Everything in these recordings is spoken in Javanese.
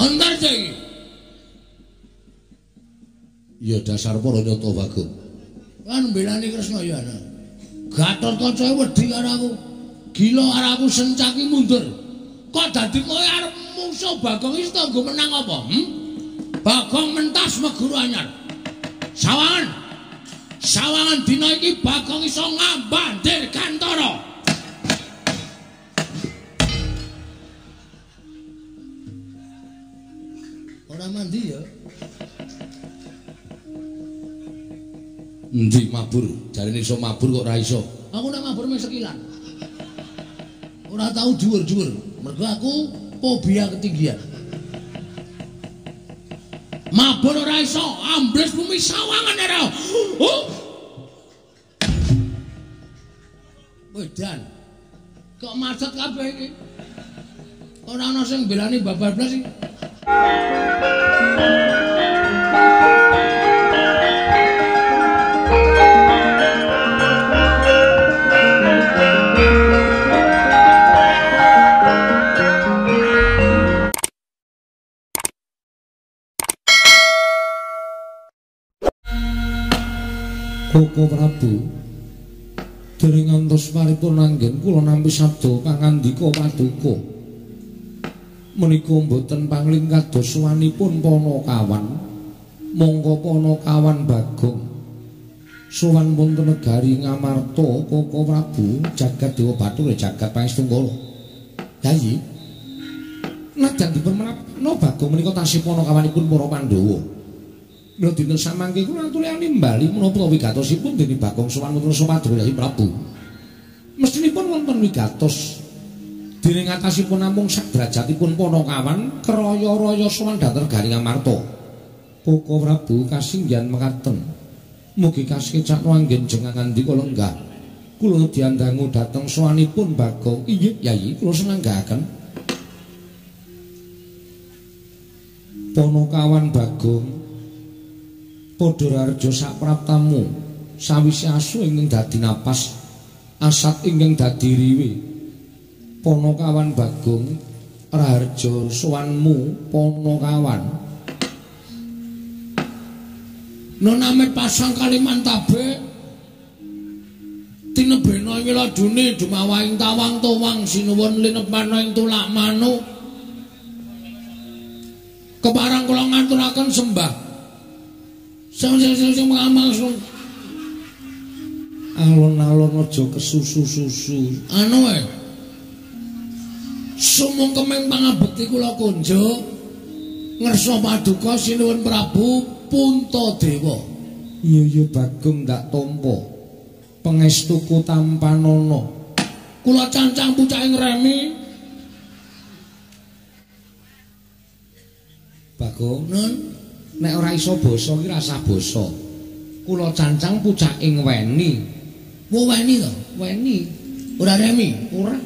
Antar iki. Ya dasar para nyata Bagong. Kan belani Kresna ya ana. Gatotkaca wedi karo aku. Gila karo aku sencaki mundur. Kok dadi kowe arep musuh Bagong iki tanggo menang apa? Hm? Bagong mentas meguru anyar. Sawangan. Sawangan dina iki Bagong iso ngambandir kantara. Mandi ya. Endi mabur? Jarine iso mabur kok ora iso. Aku nek mabur mung sekilan. Ora tau dhuwur-dhuwur. Mergo aku fobia ketinggian. Mabur ora iso, ambles bumi sawangan ora. Oh. Wedan. Kok macet kabeh iki? Ora ana sing belani bablas iki. Koko Prabu. Dering ngantos paripun anggen kula nampi sabda pangandika paduka Menika mboten pangling kados suwanipun Panakawan mongko Panakawan Bagong. Suwan wonten negari Ngamarta Koko Prabu jagat Dewa Bathara jagat Pangestu-Kala Yayi Najan dipun menapa Bagong menika tasih Panakawanipun para Pandhawa. Mila dina samangke kula aturiane bali menapa wigatosipun dening Bagong Suwan wonten Sumadra Prabu. Mestinipun wonten wigatos dening atasipun namung sak derajatipun Panakawan kraya-raya sowan dhateng Garing Amarta. Koko Prabu kasinggihan mekaten. Mugi kasekecak anggen jeneng ngandika lenggah. Kula diandangu dhateng sowanipun Bagong. Iya, Yayi, kula senenggaken. Panakawan Bagong padha rarja sapraptamu sawise asu ingkang dadi napas asat ingkang dadi riwe Panakawan Bagong Raharja sowanmu Panakawan Nonamit pasang Kalimantabe. Tinebena wiladune dumawahing tawang towang sinuwun linepana ing tulak manuk keparang kula ngaturaken sembah. Sing ngamal alon-alon aja kesusu-susu. Anu wae sumung kemeng pangabekti kula kunjuk ngersa paduka sinuwun Prabu Puntadewa iya iya bagong ndak tampa pangestuku tampanana. Kula cancang pucaking remi bagong. Nun. Nek ora iso basa iki rasa basa. Kula cancang pucaking weni wo weni to? Weni. Ora remi? Ora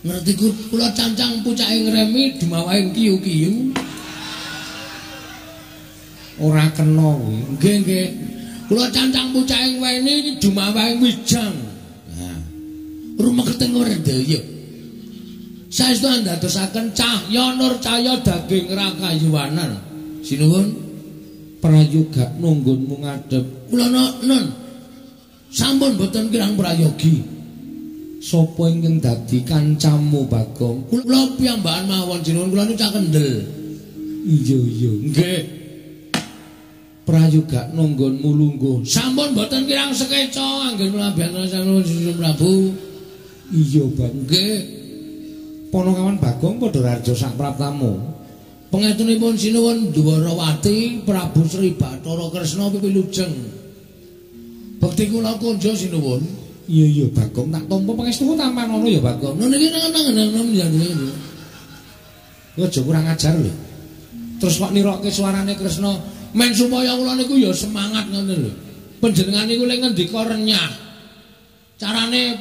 ngerti ku kula cancang pucaking remi dumawahing kiyu-kiyu. Ora kena kuwi. Nggih nggih. Kula cancang pucaking weni dumawahing wijang. Nah rumah keteng ora daya saestu andadosaken cahya nur cahya daging rakayuwanan. Sinuwun. Prayoga nunggunmu ngadep. Kula nun. Sampun boten kirang prayogi sapa ingkang dadi kancamu bagong? Kula piyambakan mawon sinuwun kula niku cah kendel. Iya iya. Nggih. Prayoga nunggunmu lungguh. Sampun boten kirang sekeca anggen mlabihan sanuwun Susu Prabu. Iya bang. Nggih. Panakawan Bagong padha raja sak praptamu. Pengetunipun sinuwun Dwarawati Prabu Sri Bathara Kresna pipilujeng. Bekti kula kunjo sinuwun. Iya iya Bagong tak tampa pangestuku tampanono ya Bagong. Nun iki nang-nang nang Ya aja kurang ajar lho. Terus kok nirokke suarane Kresna men supaya kula niku ya semangat ngoten lho. Panjenengan niku lek ngendika renyah. Carane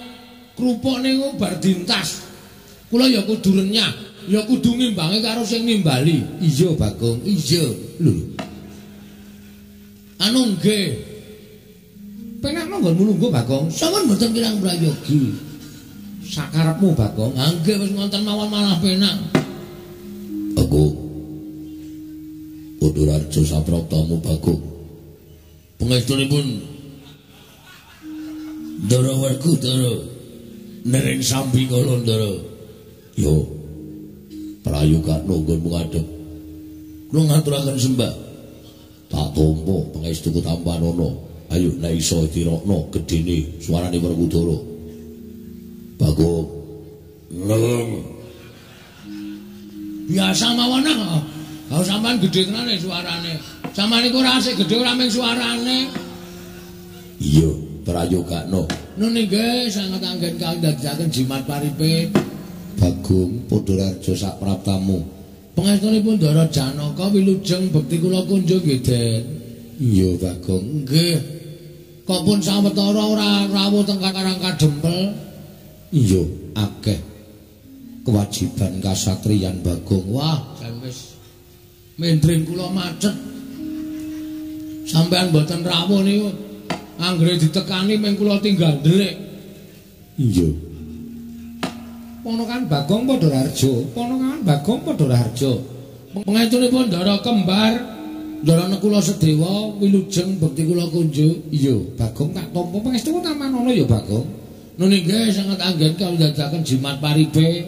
krupuk niku bar dintas. Kula ya kudu renyah, ya kudu ngimbangi karo sing nimbali. Iya Bagong, iya. Lho. Anu nggih. Penak nggonmu lungguh Bagong. Sampun mboten kirang prayogi. Sakarepmu Bagong. Ha nggih wis wonten mawon malah penak. Bagong. Podorarjo sapraptamu Bagong. Pangestunipun Ndara werku Ndara. Nering sambi kala Ndara. Yo. Prayoga nunggun ngadep. Kula ngaturaken sembah. Tak tampa pangestuku tampanono. Ayo nek iso dirokno gedene suarane Werkudara. Bagong. Nung. Biasa mawon ah. Kalau sampean gedhe tenan suarane. Sampeyan iku ora asik gedhe ora mung suarane. Iya, prayogakno. Nun nggih sanget anggen kandhataken jimat paripe. Bagong Padharjo sak praptamu. Pangestunipun Ndara Janaka wilujeng bekti kula kunjuk nggih, Den. Iya, Bagong. Nggih. Kok pun sawetara ora rawuh teng Karang Kadempel? Iya, akeh. Kewajiban kasatriyan Bagong. Wah, wis mendring kula macet. Sampeyan mboten rawuh niku. Anggere ditekani meng kula tinggal ndelik. Iya. Ponokan Bagong Padharjo, ponokan Bagong Padharjo. Pengetunipun Ndara kembar Ndara nekula sedewa wilujeng bekti kula kunjuk. Iya, Bagong tak tampa pangestu tamanono ya Bagong. Nun inggih sanget anggen kawedadaken jimat paripe.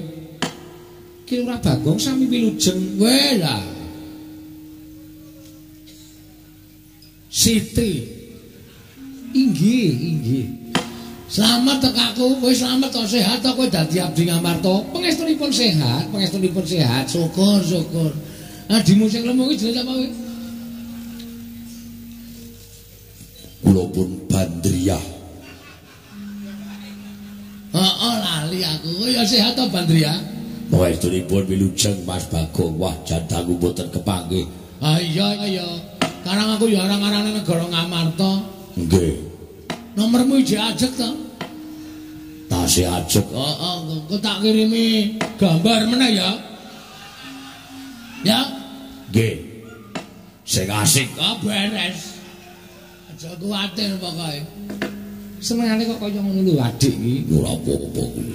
Ki ora Bagong sami wilujeng. Weh lah. Siti. Inggih, inggih. Selamat tekaku, kowe selamat to sehat to kowe dadi abdi ngamarta. Pangestunipun sehat, pangestunipun sehat. Syukur, syukur. Adimu sing lemu iki jenenge apa kowe? Kula pun Bandriyah. Heeh, lali aku. Ya sehat to Bandriyah? Pangestunipun wilujeng Mas Bagong. Wah, mboten kepanggih. Ah iya, iya. Karang aku ya arang-arang negara Ngamarta. Nggih. Nomormu iki ajek to? Tasih ajek. Heeh, kok tak kirimi gambar meneh ya. Ya. Nggih. Sing asik kok beres. Aja kuwatir pokoke. Senengane kok kaya ngono lho adik iki. Ora apa-apa kuwi.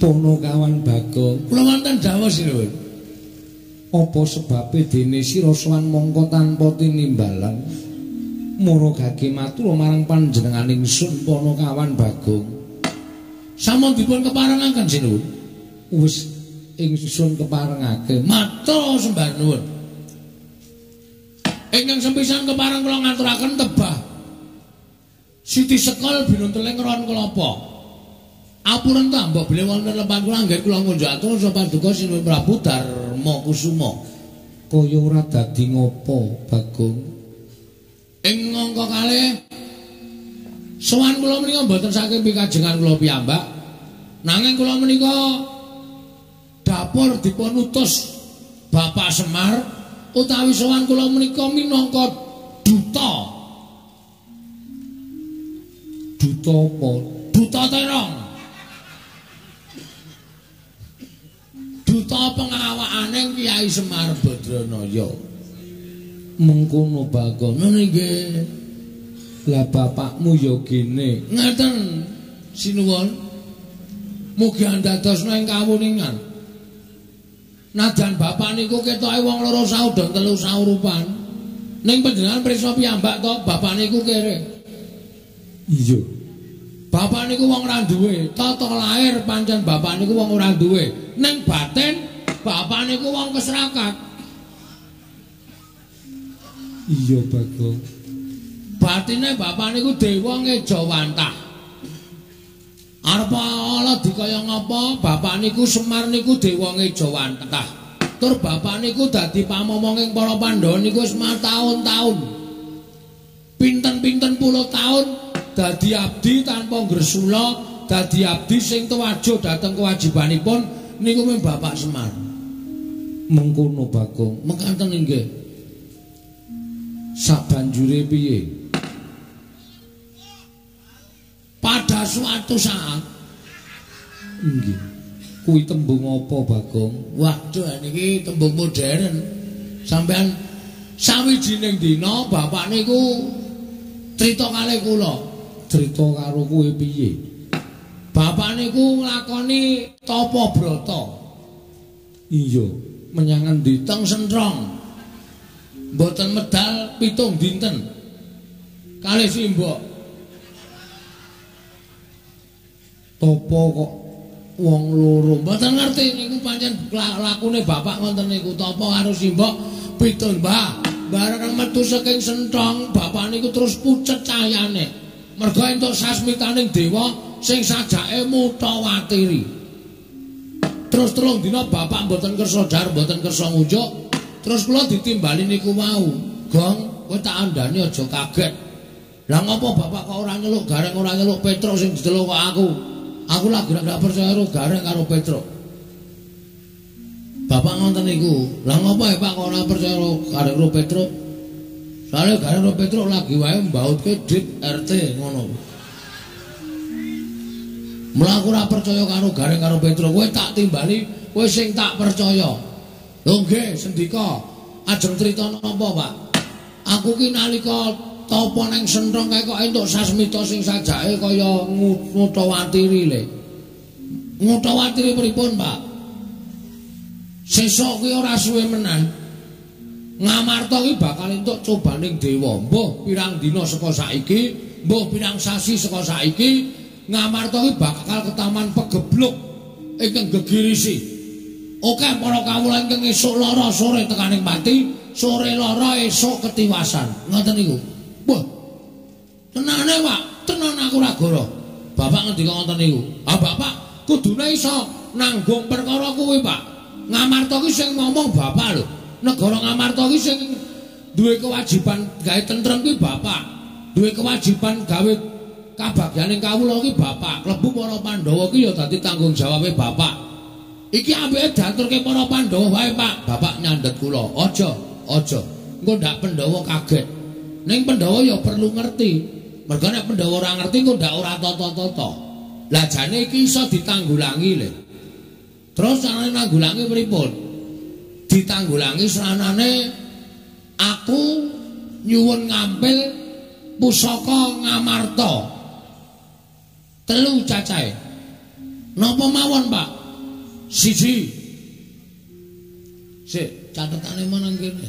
Pono kawan Bagong. Kula wonten dawuh sinuwun. Apa sebabe dene sira sowan mongko tanpa tinimbalan? Murugake matur marang panjenengan ingsun Pono kawan Bagong. Sampun dipun keparengaken sinuwun. Wis ingsun keparengake. Matur sembah nuwun. Ingkang sempisan kepareng kula ngaturaken tebah. Siti Sekol binunteleng ron kelapa. Apuren ta mbok bile wonten lempan kula nggih kula ngunjuk atur sapa duka sinuwun Prabu Darma Kusuma. Kaya ora dadi ngopo, Bagong? Ing ngangka kalih sowan kula menika mboten saking pikajengan kula piyambak. Nanging kula menika dapur dipun utus Bapak Semar utawi sowan kula menika minangka duta. Duta apa? Duta terong. Duta pengawakane Kyai Semar Badranaya. Mengkono Bagong. Ngono nggih. Lah bapakmu ya gene. Ngeten sinuwun. Mugi andadosna ing kawuningan. Najan bapak niku ketoke wong loro saudon telu saurupan. Ning panjenengan prisa piyambak to, bapak niku kere. Iya. Bapak niku wong ora duwe, tata lahir pancen bapak niku wong ora duwe. Ning batin bapak niku wong keserakat. Iya, Bagong. Batine bapak niku dewa ngejawantah. Arep ala dikaya ngapa? Bapak niku Semar niku dewa ngejawantah. Tur bapak niku dadi pamomonging para Pandhawa niku wis tahun-tahun. Pinten-pinten puluh tahun dadi abdi tanpa gresula, dadi abdi sing tuwajo dhateng kewajibanipun niku mung Bapak Semar. Mengkono Bagong. Mekaten nggih. Sabanjure piye? Suatu saat, Nggih. Kuwi tembung apa, Bagong? waduh niki tembung modern. Sampeyan sawijining dina bapak niku crita kalih kula. Crita karo kowe piye? Bapak niku nglakoni tapa brata. Iya, menyangan di teng sentrong. Mboten medal pitung dinten. Kalih simbok. Topo kok wong loro. Mboten ngerti niku pancen lakune bapak ngoten niku topo karo simbok pitung, Mbah. Bareng metu saking sentrong, bapak niku terus pucet cahayane. Mergo entuk sasmitaning dewa sing sajake mutawatiri. Terus telung dina bapak mboten kersa dar, mboten kersa ngunjuk. Terus kula ditimbali niku mau. Gong, kowe tak andani aja kaget. Lah ngopo bapak kok ora nyeluk gareng ora nyeluk Petro sing didelok aku? Aku lagi gak percaya karo gareng karo Petro. Bapak ngonten niku. Lah ngopo ya Pak kok ora percaya karo gareng karo Petro? Soale gareng karo Petro lagi wae mbautke dit RT ngono. Mula aku ora percaya karo Gareng karo Petro. Kowe tak timbali, kowe sing tak percaya. Lho nggih, sendika. Ajeng crita napa, Pak? Aku ki nalika tapa ning sentrong kae kok entuk sasmita sing sajake kaya ngutawatiri le. Ngutawatiri pripun, Pak? Sesuk kuwi ora suwe meneh. Ngamarta ki bakal entuk cobaning dewa. Mbah pirang dina saka saiki, mbah pirang sasi saka saiki, Ngamarta iki bakal ke taman pegebluk ingkang gegirisi. Oke para kawula ingkang esuk lara sore tekaning mati, sore lara esuk ketiwasan. Ngoten niku. Wah. Tenane, Pak. Tenan aku ora goro. Bapak ngendika ngoten niku. Ah, Bapak kudune iso nanggung perkara kuwi, Pak. Ngamarta iki sing ngomong Bapak lho. Negara Ngamarta iki sing duwe kewajiban gawe tentrem kuwi Bapak. Duwe kewajiban gawe kabagyaning kawula iki bapak, klebu para Pandhawa iki ya dadi tanggung jawabe bapak. Iki ambeke diaturke para Pandhawa wae, Pak. Bapak nyandet kula. Aja, aja. Engko ndak Pandhawa kaget. Ning Pandhawa ya perlu ngerti. Mergo nek Pandhawa ora ngerti engko ndak ora tata-tata. Lah jane iki iso ditanggulangi lho. Terus carane nanggulangi pripun? Ditanggulangi seranane aku nyuwun ngampil pusaka ngamarta. telu cacahe napa mawon Pak siji sik catetane meneng kene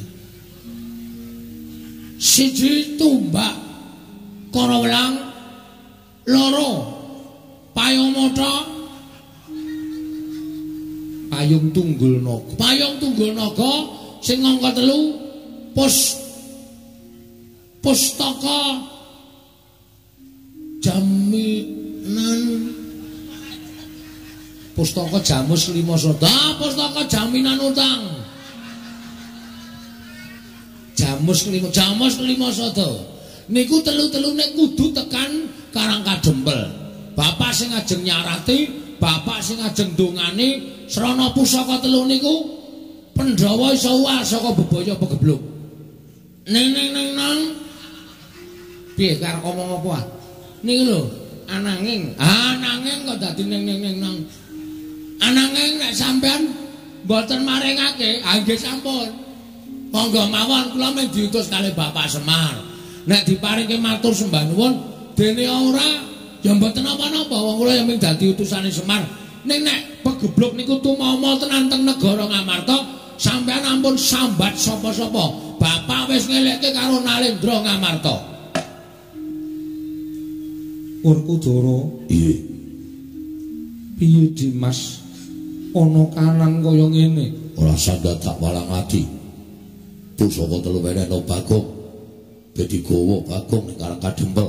siji tumbak karawelang loro payung mata payung tunggul naga. Payung tunggul naga sing angka telu pus pustaka jami nan pustaka jamus lima soda ah, pustaka jaminan utang jamus lima jamus lima soda niku telu-telu nek kudu tekan karang kadempel. Bapak sing ajeng nyarati bapak sing ajeng dongane serana pusaka telu niku pendhawa iso uwal saka bebaya pegebluk. Neng neng neng nang piye karo ngomong apa niku lho ananging ananging kok dadi ning ning ning nang ananging nek sampean mboten maringake ha nggih sampun monggo mawon kula men diutus kali Bapak Semar nek diparingi matur sembah nuwun dene ora ya mboten apa-apa wong kula ya mung dadi utusane Semar ning nek pegeblok niku tumama tenan teng negara Ngamarta sampean ampun sambat sapa-sapa Bapak wis ngelekke karo Nalendra Ngamarta Urkudara. Iye. Piye Dimas? Ana kanan kaya ngene. Ora sandha tak walang ati. Pusaka telu wenehno Bagong. Dadi gowo Bagong ning karang kadempel.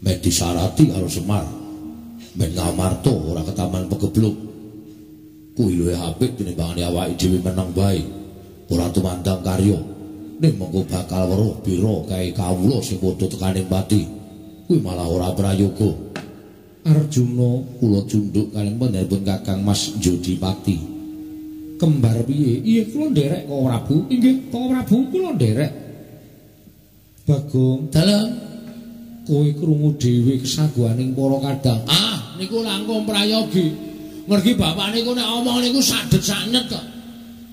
Medi sarati karo Semar. Men ngamarto ora ketaman pegebluk. Kuwi luwe apik tinimbangane awake dhewe menang bae. Ora tumandang karya. Ning monggo bakal weruh pira kae kawula sing padha tekaning pati. kuwi malah ora prayoga. Arjuna kula cunduk kalian panjenengan Kakang Mas Jodipati. Kembar piye? Iya kula nderek kok Prabu. Inggih, kok Prabu kula nderek. Bagong, dalem kowe krungu dhewe kesaguhaning para kadang. Ah, niku langkung prayogi. Mergi bapak niku nek omong niku sadet sanet kok.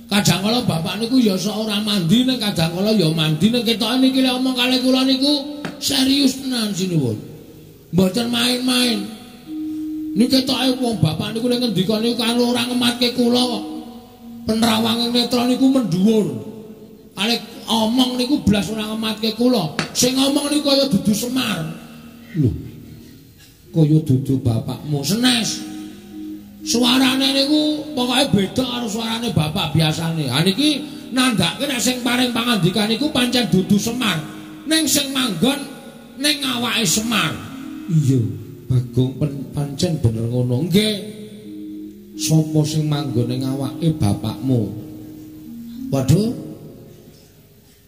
Kadang kala bapak niku ya sok ora mandi nek kadang kala ya mandi nek ketoke niki lek omong kalih kula niku serius tenan sinuwun. Mboten main-main. Niki ketoke wong bapak niku ning ngendika niku karo ora ngematke kula kok. Penerawange netra niku mendhuwur. Alek omong niku blas ora ngematke kula. Sing ngomong niku kaya dudu Semar. Lho. Kaya dudu bapakmu senes. Suarane niku pokoke beda karo suarane bapak biasane. Ha niki nandhake nek sing paring pangandikan niku pancen dudu Semar. Ning sing manggon ning awake Semar. Iya. Bagong pancen bener ngono. Nggih. Sopo sing manggon ning awake bapakmu? Waduh.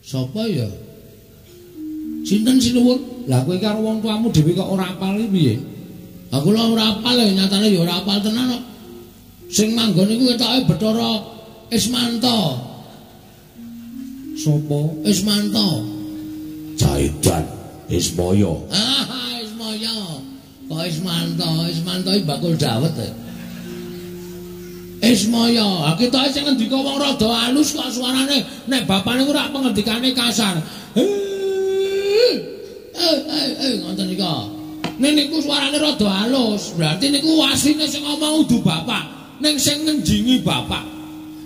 Sopo ya? Sinten sinuwun? Lah kowe karo wong tuamu dhewe kok ora apal piye? Aku lho ora apal ya nyatane ya ora apal tenan kok. Sing manggon iku ketoke Bathara Ismanto. Sopo? Ismanto. Jaidan Ismoyo. Ah, Ismoyo. Kok Ismanto, Ismanto iki bakul dawet e. Ismaya, ha kita sing ngendika wong rada halus kok suarane nek bapane ora pengendikane kasar. Eh, eh, eh, ngoten nika. Nek niku suarane rada halus, berarti niku wasine sing ngomong udu bapak. Ning sing ngenjingi bapak,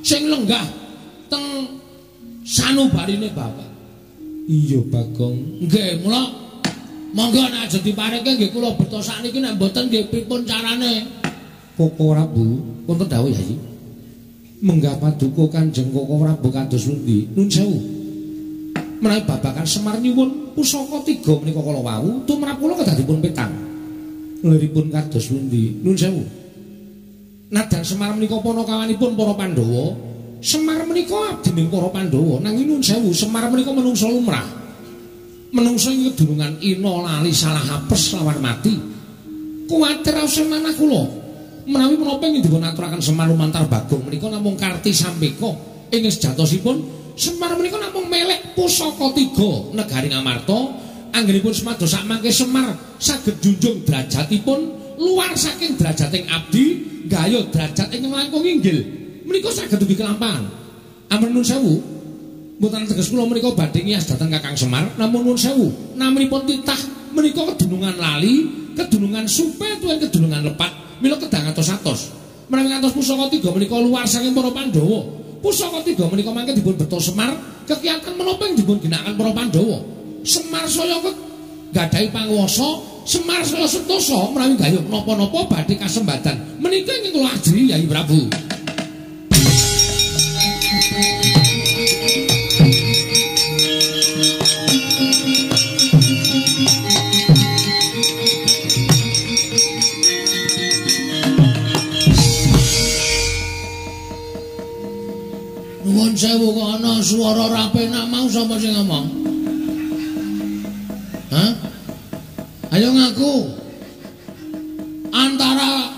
sing lenggah teng sanubarine bapak. Iya, Bagong. Nggih, mula Monggo nek aja dipareke nggih kula beto sakniki nek mboten nggih pripun carane. Koko Prabu, wonten dawuh ya iki. Menggah paduka Kanjeng Koko Prabu kados pundi? Nun sewu. Menawi babakan Semar nyuwun pusaka tiga menika kala wau, tumrap kula kedadipun petang. Liripun kados pundi? Nun sewu. Nadang Semar menika panakawanipun para Pandhawa, Semar menika abdining para Pandhawa, nanging nun sewu Semar menika menungsa lumrah. menungso iki kedurungan ina lali salah apes lawan mati kuwatir usah manah kula menawi menapa ing dipun aturaken Semar lumantar Bagong menika namung karti sampeka. Ing sejatosipun Semar menika namung melek pusaka tiga negari Ngamarta. Anggenipun semados sak mangke Semar saged junjung derajatipun luar saking derajating abdi gaya derajat ing langkung inggil. Menika saged ugi kelampahan. Amun nun sewu. Mboten teges kula menika badhe ngias dhateng Kakang Semar, namun nuwun sewu, naminipun titah menika kedunungan lali, kedunungan supe tuwin kedunungan lepat, mila kedang atos-atos. Menawi ngantos pusaka tiga menika luar saking para Pandhawa. Pusaka tiga menika mangke dipun beto Semar, kekiatan menapa ing dipun ginakaken para Pandhawa. Semar saya gadhahi panguwasa, Semar saya sentosa menawi gayuh napa-napa badhe kasembadan. Menika ing kula ajri Yai Prabu. Sewu kok ana swara rape nak mau sapa sing ngomong? Hah? Ayo ngaku. Antara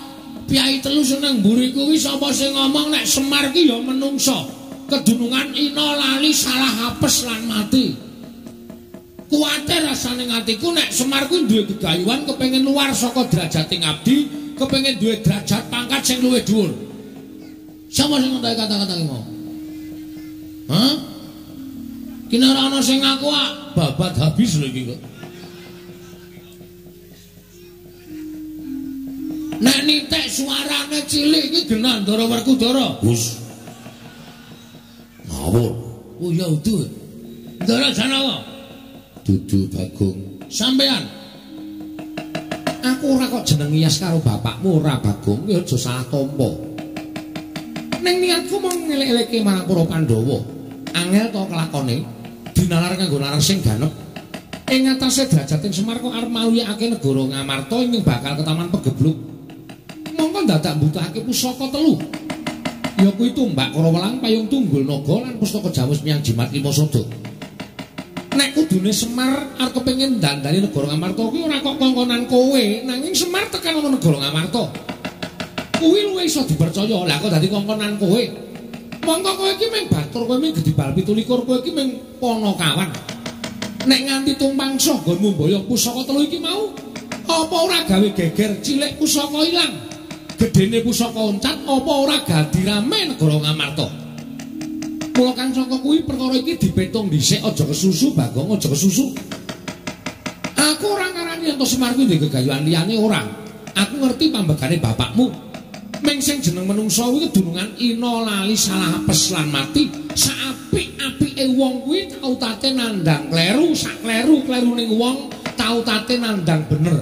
piyai telu seneng mburi kuwi sapa sing ngomong nek Semar ki ya menungso. Kedunungan ina lali salah apes lan mati. Kuwatir rasane atiku nek Semar kuwi duwe gegayuhan kepengin luar saka derajating abdi, kepengin duwe derajat pangkat sing luwih dhuwur. Sapa sing ngendai kata-kata mau? Hah? Kina ora ana sing ngaku ah, babat habis lho iki kok. Nek nitek suarane cilik iki genan Ndara Werkudara. Gus. Ngawur. Oh ya utuh. Ndara Janawa. Dudu Bagong. Sampean. Aku ora kok jeneng Iyas karo bapakmu ora Bagong, ya aja salah tampa. Ning niatku mau ngelek-eleke marang para Pandhawa. Angel to kelakone dinalar kanggo nalar sing ganep. Ing atase derajating Semar kok arep mawiyake negara Ngamarta ing bakal ketaman pegebluk mongko dadak mbutake pusaka telu. Ya kuwi tumbak karo welang payung tunggul naga lan pustaka jawus miyang jimat lima sada nek kudune Semar arep kepengin dandani negara Ngamarta kuwi ora kok kongkonan kowe nanging Semar tekan ana negara Ngamarta. Kuwi luwih iso dipercaya. Lah kok dadi kongkonan kowe Monggo kowe iki mung batur kowe mung gedhi bal 17 kowe iki mung ponokawan. Nek nganti tumpangsa nggonmu mboyong pusaka telu iki mau, apa ora gawe geger cilik pusaka ilang? Gedene pusaka oncat apa ora gadi rame negara Ngamarta? Mula kang saka kuwi perkara iki dipetung dhisik aja kesusu Bagong aja kesusu. Aku ora ngarani ento Semar kuwi ndek gegayuhan liyane ora. aku ngerti pambegane bapakmu. Ming sing jeneng menungsa kuwi kedunungan ina lali salah apes lan mati. Saapik-apike wong kuwi tau tate nandang kleru, sak kleru kleruning wong tau tate nandang bener.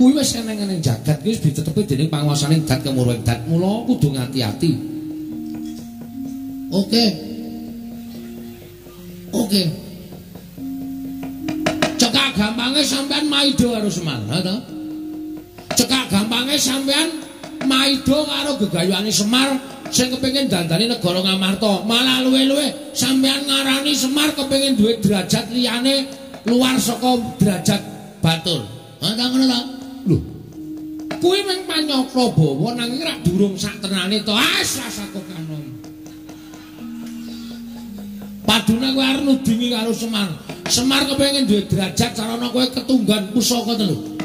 Kuwi wis ing jagat kuwi wis ditetepi dening panguwasaning dat kemurweng dat. Mula kudu ngati-ati. Oke. Okay. Oke. Okay. Cekak gampange sampean maido karo Semar, ha to? Cekak gampange sampean maido karo gegayuhane Semar sing kepengin dandani negara Ngamarta. Malah luwe-luwe sampean ngarani Semar kepengin duwe derajat liyane luar saka derajat Batur. Ha ta ngono ta? Lho. Kuwi mung panyokro bawa nanging rak durung sak tenane to. As rasaku kanom. Padune kowe arep nudingi karo Semar. Semar kepengin duwe derajat carana kowe ketunggan pusaka telu.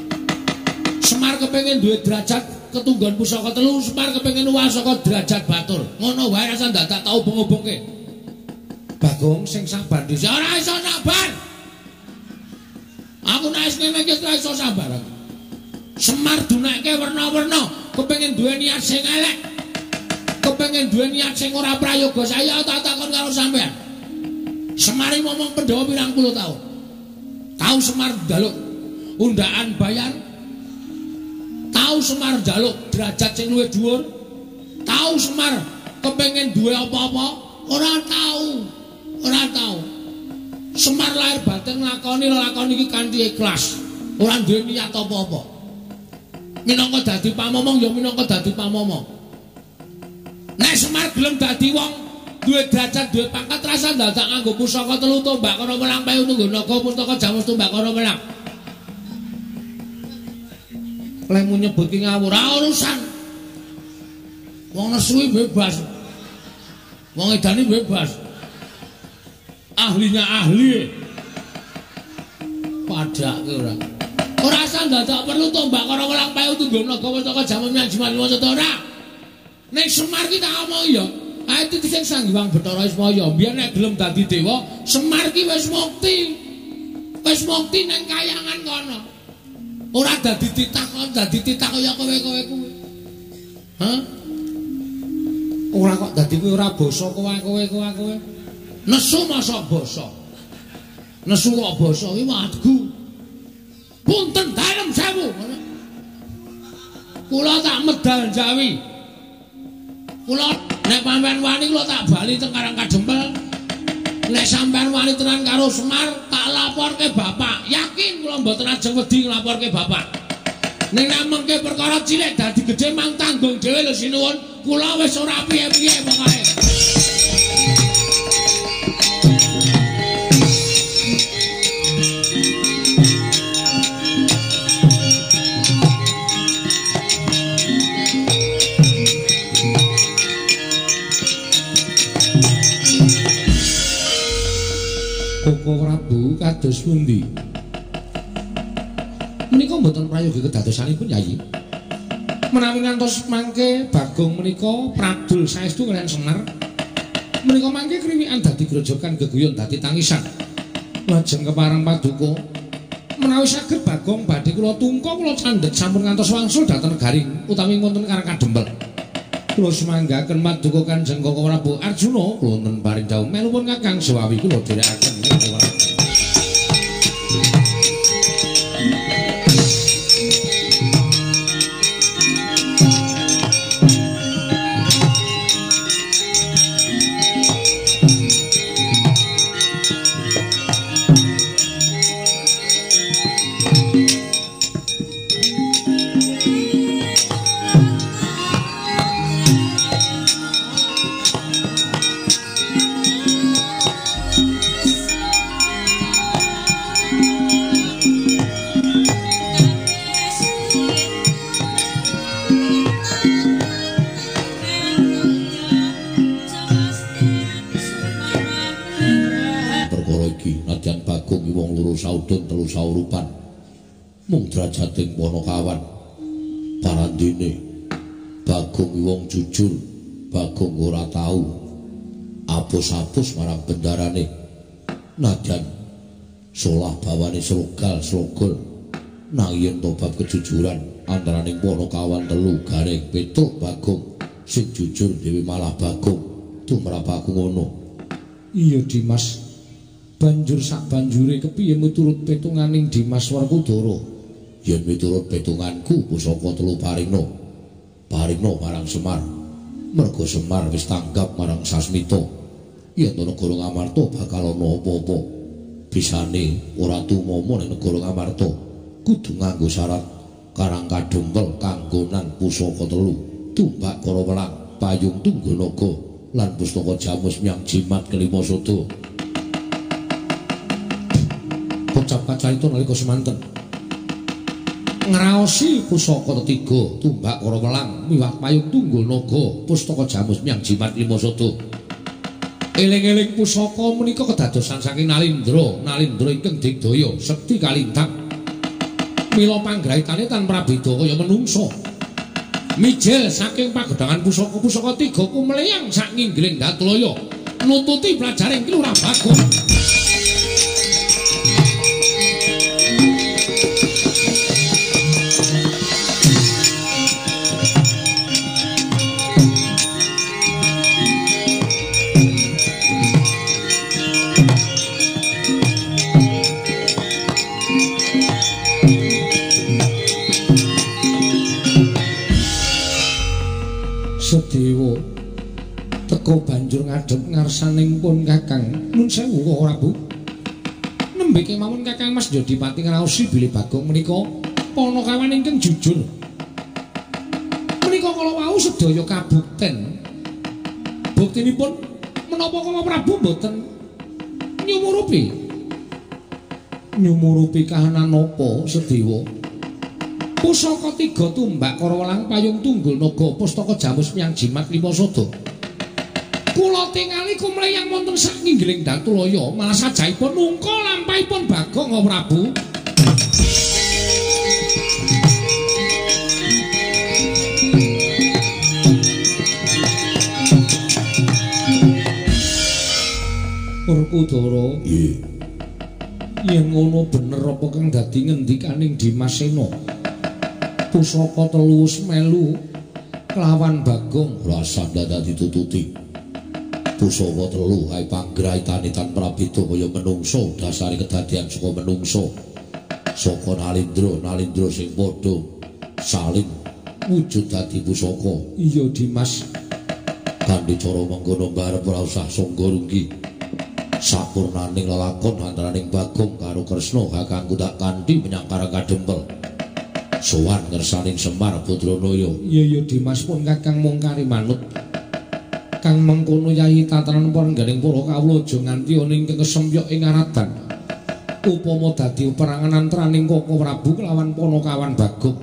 Semar kepengin duwe derajat ketunggan pusaka telu, Semar kepengin saka derajat batur. Ngono wae rasa dadak tau bong-bongke. Bagong sing sabar dhisik ora iso sabar. Aku nek ngene iki ora iso sabar. Semar dunekke werna-werna, kepengin duwe niat sing elek. Kepengin duwe niat sing ora prayoga, saya tak takon karo sampean. Semar ngomong Pandhawa pirang puluh tahun. Tahu Semar jaluk undaan bayar? Tahu Semar jaluk derajat sing luwih dhuwur? Tahu Semar kepengin duwe apa-apa? Ora tahu. Ora tahu. Semar lahir batin nglakoni lakon iki kanthi ikhlas. Ora duwe niat apa-apa. Minangka dadi pamomong ya minangka dadi pamomong. Nek Semar gelem dadi wong duwe derajat duwe pangkat rasa dadak nganggo pusaka telu tombak kana melang payu tunggu naga pustaka jamus tombak kana melang lemu nyebut ki ngawur ora urusan. Wong nesuwi bebas. Wong edani bebas. Ahlinya ahli. Padak ki ora. Ora rasa dadak perlu tombak kana melang payu tunggu naga pustaka jamus nyajiman ora. Nek semar kita ngomong ya Ae iki sing sanggiwang Bathara Ismaya, biyen nek gelem dadi dewa, Semar ki wis mukti. Wis mukti nang kayangan kono. Ora dadi titah kok dadi titah kaya kowe-kowe kuwi. Hah? Ora kok dadi kuwi ora basa kowe kowe kowe kowe. Nesu masa basa. Nesu kok basa iki wadgu. Punten dalem sewu. Kula tak medal Jawi. Kula Nek sampean wani kula tak bali teng Karang Kadempel. Nek sampean wani tenan karo Semar, tak laporke bapak. Yakin kula mboten ajeng wedi nglaporke bapak. Nek namengke perkara cilik dadi gedhe mang tanggung dhewe lho sinuwun. Kula wis ora piye-piye pokoke. Kados pundi? Menika mboten prayogi kedadosanipun Yayi. Menawi ngantos mangke Bagong menika pradul saestu kalian Semar. Menika mangke kriwikan dadi grojokan geguyon dadi tangisan. Lajeng kepareng paduka menawi saged Bagong badhe kula tungkok kula candhet sampun ngantos wangsul dhateng garing utawi wonten karang kadempel. kula semanggaken maduka Kanjeng Koko Prabu Arjuna kula wonten paring dawuh melu pun Kakang Sawawi kula dherekaken derajateng apus-apus marang bendarane. Nadyan solah bawane srogal srogol nang yen tobat kejujuran antaraning para kawan telu gareng Petruk Bagong sing jujur dhewe malah Bagong tumrap aku ngono. Iya Dimas. Banjur sak banjure kepiye miturut petunganing Dimas Werkudara yen miturut petunganku pusaka telu paringno paringno marang Semar. Mergo Semar wis tanggap marang Sasmita yen to negara Ngamarta bakal ana apa-apa. Bisane ora tumomo ning negara Ngamarta kudu nganggo syarat karang kadempel kanggonan pusaka telu. Tumbak karo welang payung tunggu naga lan pustaka jamus miang jimat kelima soto pocap kacarita nalika semanten. Ngraosi pusaka ketiga tumbak karo welang miwah payung tunggu naga pustaka jamus miang jimat lima soto eling-eling pusaka menika kedadosan saking Nalindra Nalindra ingkang digdaya sekti kalintang mila panggraitane tan prabeda kaya menungso. Mijil saking pagedangan pusaka-pusaka tiga kumleyang sak nginggling Datlaya nututi plajaring Kilurah Bagong. Ngadhep ngarsaning pun Kakang. Nun sewu kok ora, Bu? Nembe kemawon Kakang Mas Jodipati ngraosi bilih Bagong menika panakawan ingkang jujur. Menika kala wau sedaya kabukten. Buktinipun menapa Kama Prabu mboten nyumurupi? Nyumurupi kahanan napa Sedewa? pusaka tiga tumbak karawalang payung tunggul naga pustaka jamus miang jimat lima sodo kula tingali kumleyang wonten sak nginggling datulaya malah sajaipun nungka lampahipun bagong prabu. Urkudara nggih. yen ngono bener apa kang dadi ngendikaning Dimas Sena pusaka telu melu kelawan bagong. Rasa dadi ditututi pusaka telu ae panggraitane tan prabeda kaya menungso dasare kedadian saka menungso. Saka nalindra nalindra sing padha saling wujud dadi pusaka. Iya Dimas. Kanthi cara mengkono barep ora usah sangga rugi sapurnaning lelakon antaraning bagong karo kresna kakangku tak kanthi menyang karang kadempel. Sowan ngersaning Semar Putranaya. Iya iya Dimas. Pun Kakang mungkari manut. Kang mengkono yayi tatanan parengganing para kawula aja nganti ana ing kesempyok ing aradan. Upama dadi perangan antaraning Koko Prabu kelawan Panakawan Bagong.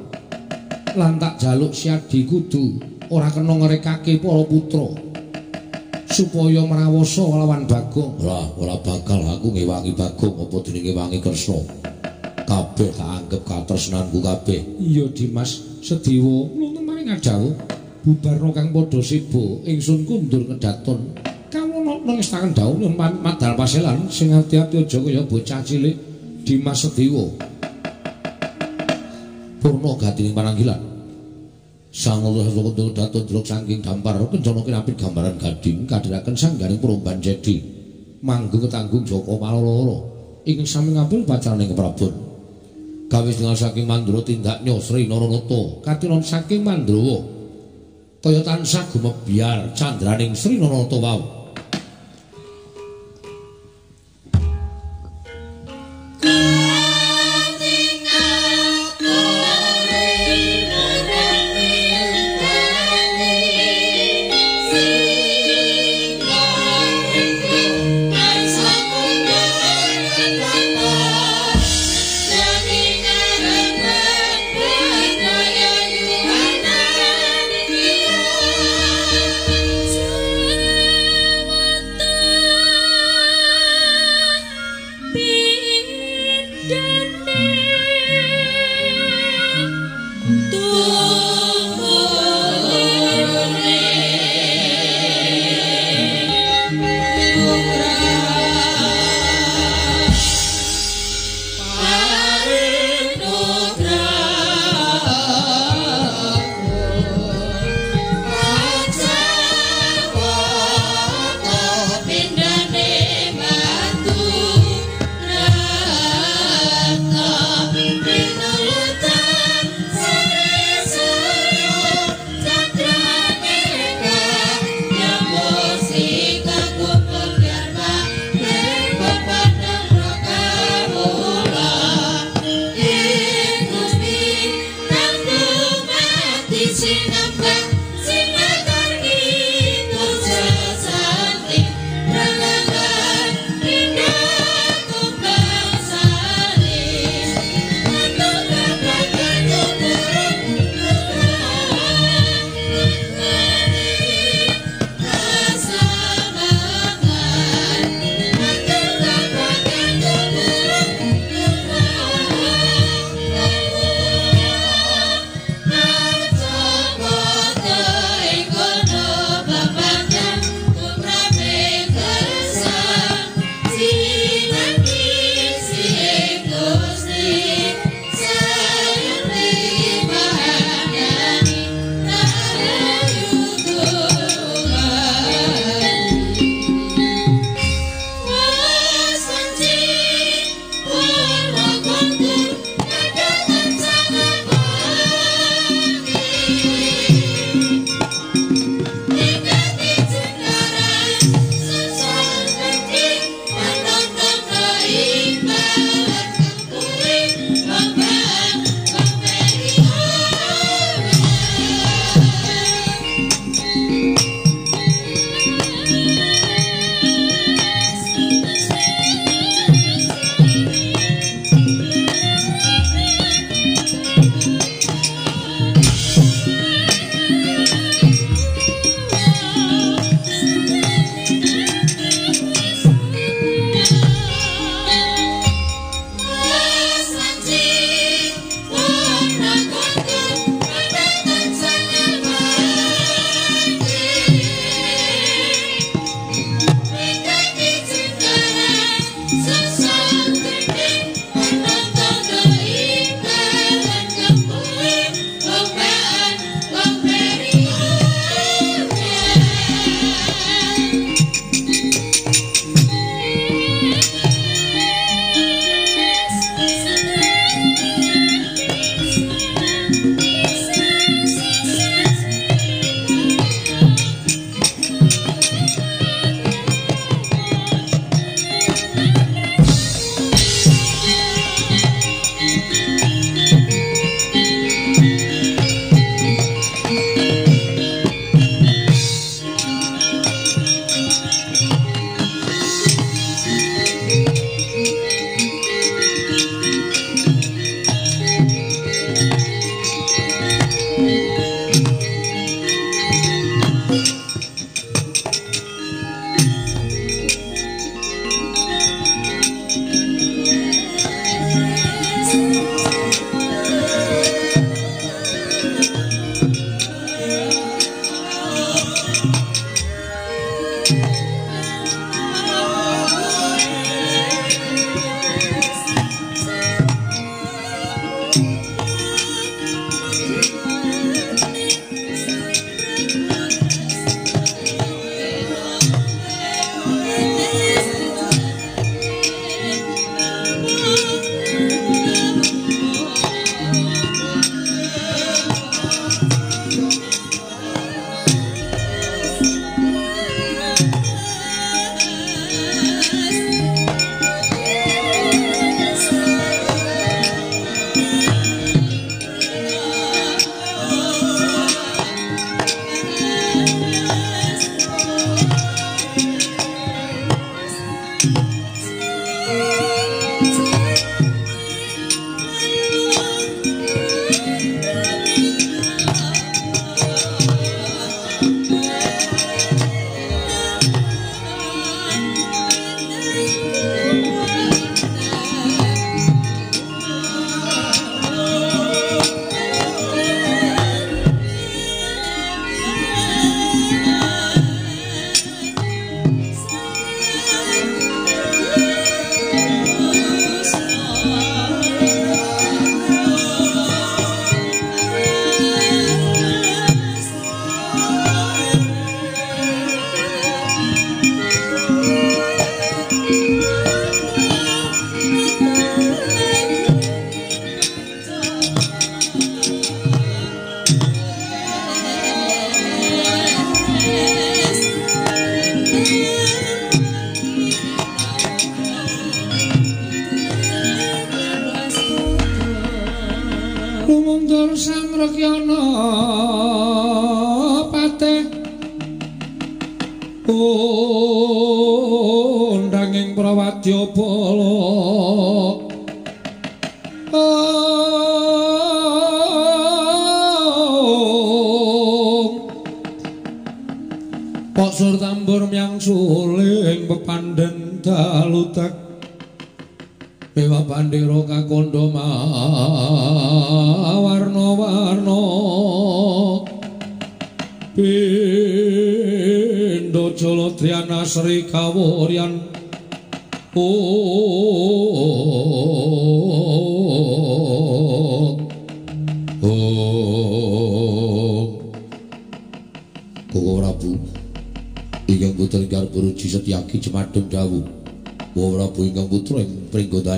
Lan tak jaluk siadi kudu ora kena ngrekake para putra. supaya mrawasa lawan Bagong. Ora, ora bakal aku ngewangi Bagong apa dene ngewangi Kresna. kabeh tak anggap katresnanku kabeh. Iya Dimas, Sedewa, nuntun maring adawuh. Bubarno kang padha sibo, ingsun kundur kedaton. Kawono nyuwun pamit madal paselan sing ati-ati aja kaya bocah cilik Dimas Sedewa. Purna gatining pananggilan. Sang Allah kundur kedaton druk saking dampar kencana kinapit gambaran gading kadhiraken sanggaring Promban Jedi. Manggung ketanggung Joko Maloro. Ingkang sami ngambil pacaraning keprabon. gawis dengan saking mandura tindak nyosri noronoto katinon saking mandrowo kaya tansah gumebyar candraning sri noronoto wau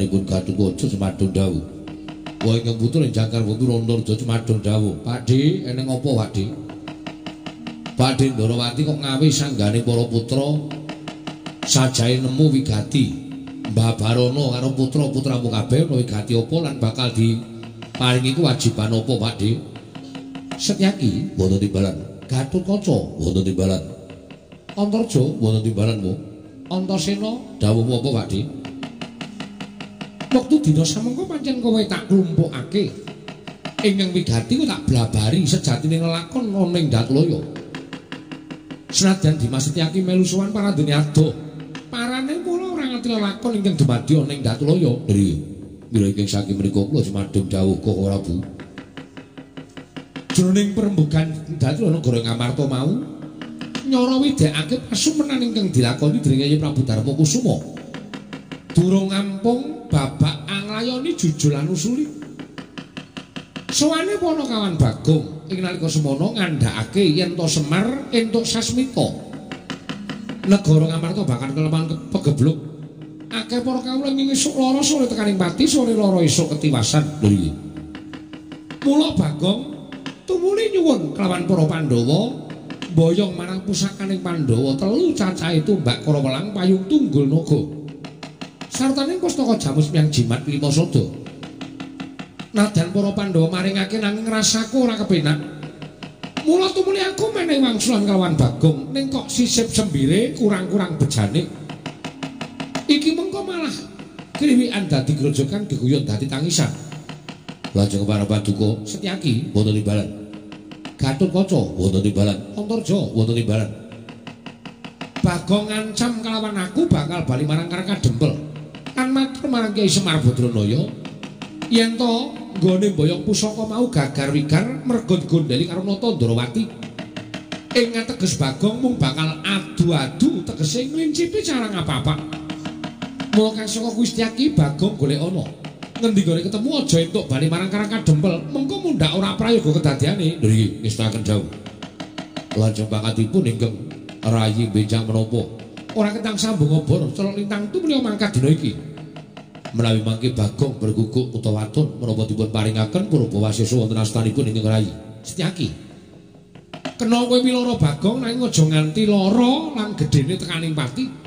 pringgodanipun Gatotkaca cemadung dawu Wa ingkang putra ing Jangkar Wontu Randaraja cemadung dawu Pakde eneng apa Pakde Pakde Ndarawati kok ngawe sanggane para putra sajae nemu wigati Mbah Barono karo putra-putramu kabeh ana wigati apa lan bakal diparingi kewajiban apa Pakde Setyaki wonten timbalan. Gatotkaca wonten timbalan. Antarja wonten timbalanmu. Antasena dawuhmu apa, Pakde? Wektu dina samengko pancen kowe tak klumpukake. Ingkang wigati ku tak blabari sejatine lelakon ana ing Datloya. Senadyan Dimas Setyaki melu sowan para dene adoh. Parane kula ora ngerti lelakon ingkang dumadi ana ing Datloya. Nggih. Mila ingkang saking menika kula semadhung dawuh kok ora Bu. Jroning perembugan Datloya negara Ngamarta mau nyara widekake pasumenan ingkang dilakoni dening Prabu Darma Kusuma. Durung ngampung babak anglayoni jujul lan usuli. Sowane pono kawan Bagong ing nalika semono ngandhakake yen to Semar entuk sasmita. Negara Ngamarta bakal keleman pegebluk. Akeh para kawula ing esuk lara sore tekaning pati sore lara esuk ketiwasan. Lho. Mula Bagong tumuli nyuwun kelawan para Pandhawa boyong marang pusakaning Pandhawa telu cacahe tumbak kara welang payung tunggul naga. Sartane pustaka jamus miyang jimat lima sada. Nadan para Pandhawa maringake nanging rasaku ora kepenak. Mula tumuli aku menehi wangsulan kawan Bagong ning kok sisip sembire kurang-kurang bejane. Iki mengko malah kriwikan dadi grojokan geguyon dadi tangisan. Lajeng para paduka Setyaki wonten timbalan. Gatotkaca wonten timbalan, Antarja wonten timbalan. Bagong ngancam kalawan aku bakal bali marang Karang Kadempel. Kan matur marang Kyai Semar Badranaya yen to nggone boyong pusaka mau gagar wigar mergo digondheli karo Nata Ndrawati. Ing ateges Bagong mung bakal adu-adu tegese nglincipi carang apa-apa. Mula kang saka Gustiaki Bagong golek ana. ngendi gone ketemu aja entuk bali marang Karang Kadempel mengko mundhak ora prayoga kedadiane lho iki ngestaken dawuh lajeng pangkatipun ingkang rayi benjang menapa ora ketang sambung obor celok lintang tu menika mangkat dina iki menawi mangke bagong berguguk utawa watun menapa dipun paringaken purba wasesa wonten astanipun ingkang rayi setyaki kena kowe miloro bagong nanging aja nganti lara lan gedene tekaning pati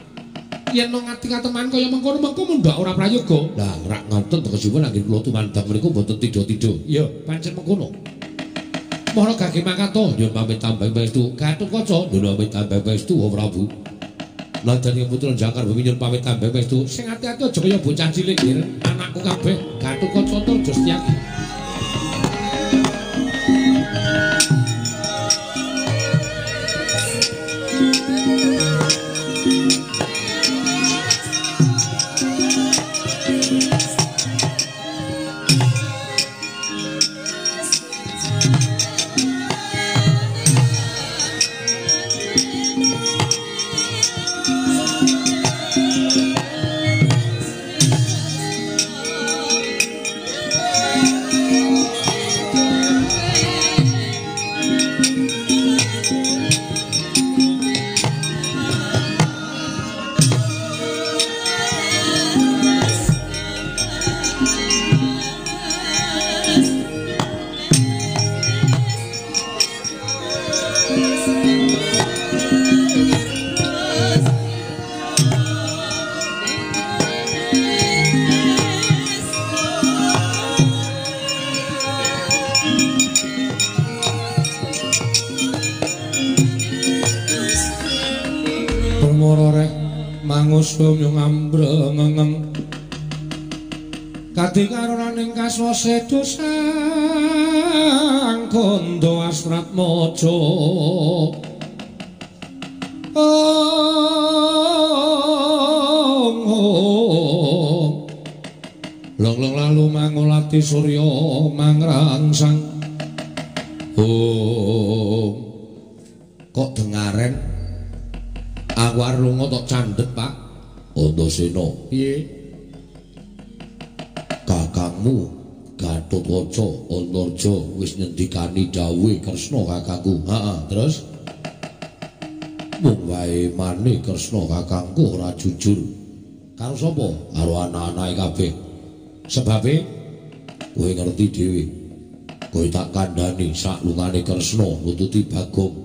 yen nang ati kateman kaya mengkono mengko mundak ora prayoga. Lah ora ngoten tegesipun anggen kula tumandang mriku mboten tido-tido. Iya, pancen mengkono. Mara gage mangkato nyuwun pamit tambah westu Gatut Kaca nyuwun pamit tambah westu Wa Prabu. Ladan yang putra Jakar bumi nyuwun pamit tambah westu sing ati-ati aja kaya bocah cilik anakku kabeh. Gatut Kaca ngendikani dawuhe Kresna kakangku. Heeh terus? Mung wae maneh Kresna kakangku ora jujur. Karo sapa? Karo anak-anake kabeh. Sebabe kowe ngerti dhewe. Kowe tak kandhani sak lungane Kresna nututi Bagong.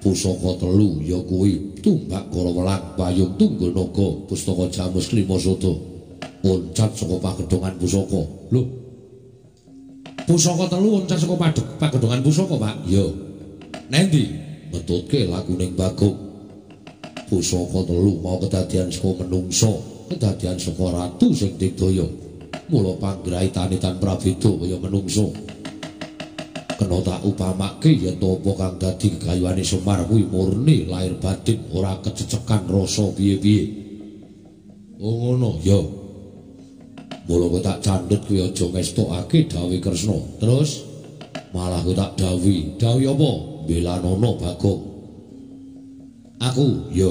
Pusaka telu ya kuwi tumbak Gorowelang payung tunggul naga pustaka jamus lima soto. Oncat saka pagedongan pusaka. Lho pusaka telu oncat saka pagedongan pusaka Pak. Ya nendi metutke lakuning bagong pusaka telu mau kedadian saka menungso kedadian saka ratu sing digdaya mula panggraitane tan prabeda kaya menungso kena tak upamake yen apa kang dadi gegayuhane Semar kuwi murni lahir batin ora kececekan rasa piye-piye. Oh ngono, ya. Mula kowe tak candhet kuwi aja ngestokake dawuh Kresna. Terus malah kowe tak dawuhi, dawuh apa? Belanana Bagong. Aku, ya.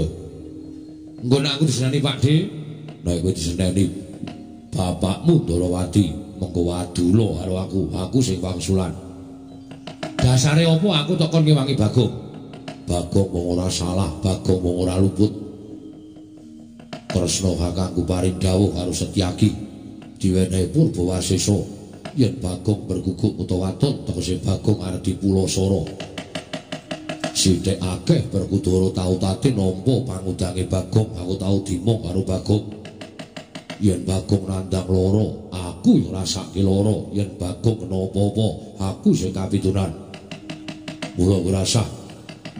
Engko nek aku diseneni Pakde, nek kowe diseneni bapakmu Darawati, mengko wadula karo aku, aku sing wangsulan. Dasare apa aku tok kon ngewangi Bagong? Bagong mung ora salah, Bagong mung ora luput. Kresna kakangku paring dawuh karo Setyaki diwenehi Purbawasesa yen Bagong berguguk utawa waton tegese Bagong arep dipulosara. Sithik akeh Berkudara tau tati nampa pangudange Bagong, aku tau dimong karo Bagong. Yen Bagong nandang loro, aku ora sakki loro, yen Bagong kena apa-apa, aku sing kapitunan. Mula ngrasah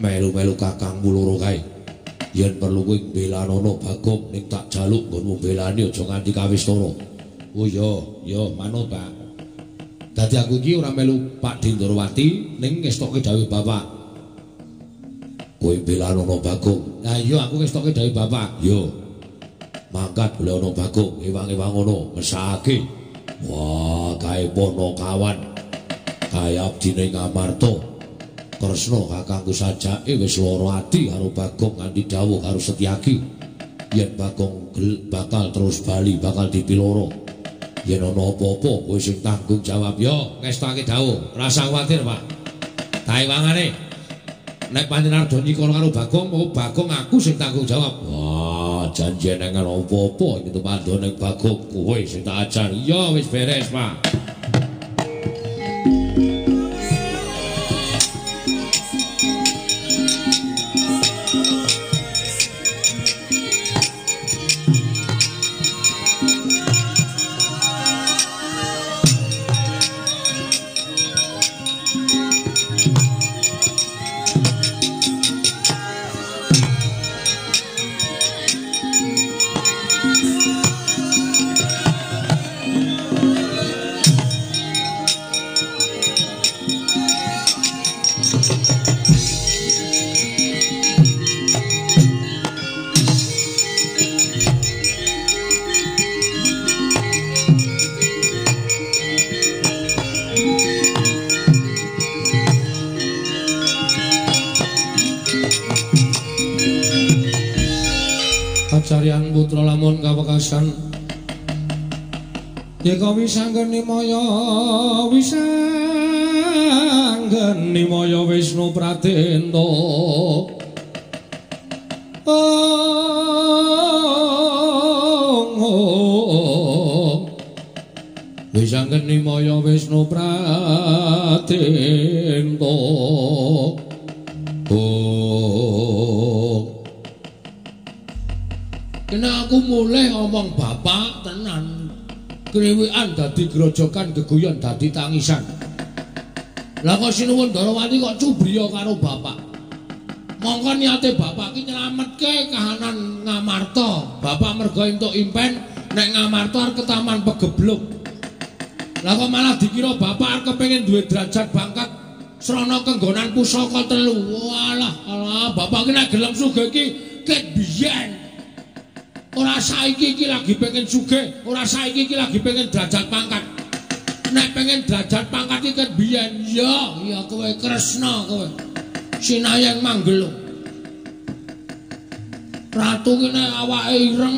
melu-melu kakangmu loro kae. Yen perlu kowe belanana Bagong ning tak jaluk nggonmu belani aja nganti kawistara. Oh iya, iya manut, Pak. Dadi aku iki ora melu Pak Dindarwati ning ngestoke dawuh Bapak. Kowe belanana Bagong. Lah iya aku ngestoke dawuh Bapak. Yo. Mangkat belanana Bagong ewang-ewang ngono mesake. Wah, kae pono kawan. Kaya abdine Ngamarta. Kresna kakangku sajake wis lara ati karo Bagong nganti dawuh karo Setyaki yen Bagong bakal terus bali bakal dipiloro yen ana apa-apa kowe sing tanggung jawab. Yo ngestake dawuh. Rasa kuwatir Pak. Taiwangane nek panjenengan do nyikol karo Bagong mau Bagong aku sing tanggung jawab. Wah janji nek ana apa-apa iki nek Bagong. Kowe sing tak ajar yo wis beres Pak Wisanggeni maya wisanggeni maya Wisnu Pratenda Wisanggeni maya Wisnu Pratenda kriwikan dadi grojokan geguyon dadi tangisan lah kok sinuwun Darawati kok cubriya karo bapak Mongko niate bapak ki nyelametke kahanan Ngamarta. Bapak mergo entuk impen nek Ngamarta arep ke taman pegebluk. Lah kok malah dikira bapak arep kepengin duwe derajat bangkat srana kenggonan pusaka telu. Walah, alah bapak ki nek gelem sugih ki ket biyen. Ora saiki iki lagi pengen sugih, ora saiki iki lagi pengen derajat pangkat. Nek pengen derajat pangkat iki ket biyen. Ya, ya kowe Kresna kowe. Sinayang manggel. Ratu ki nek awake ireng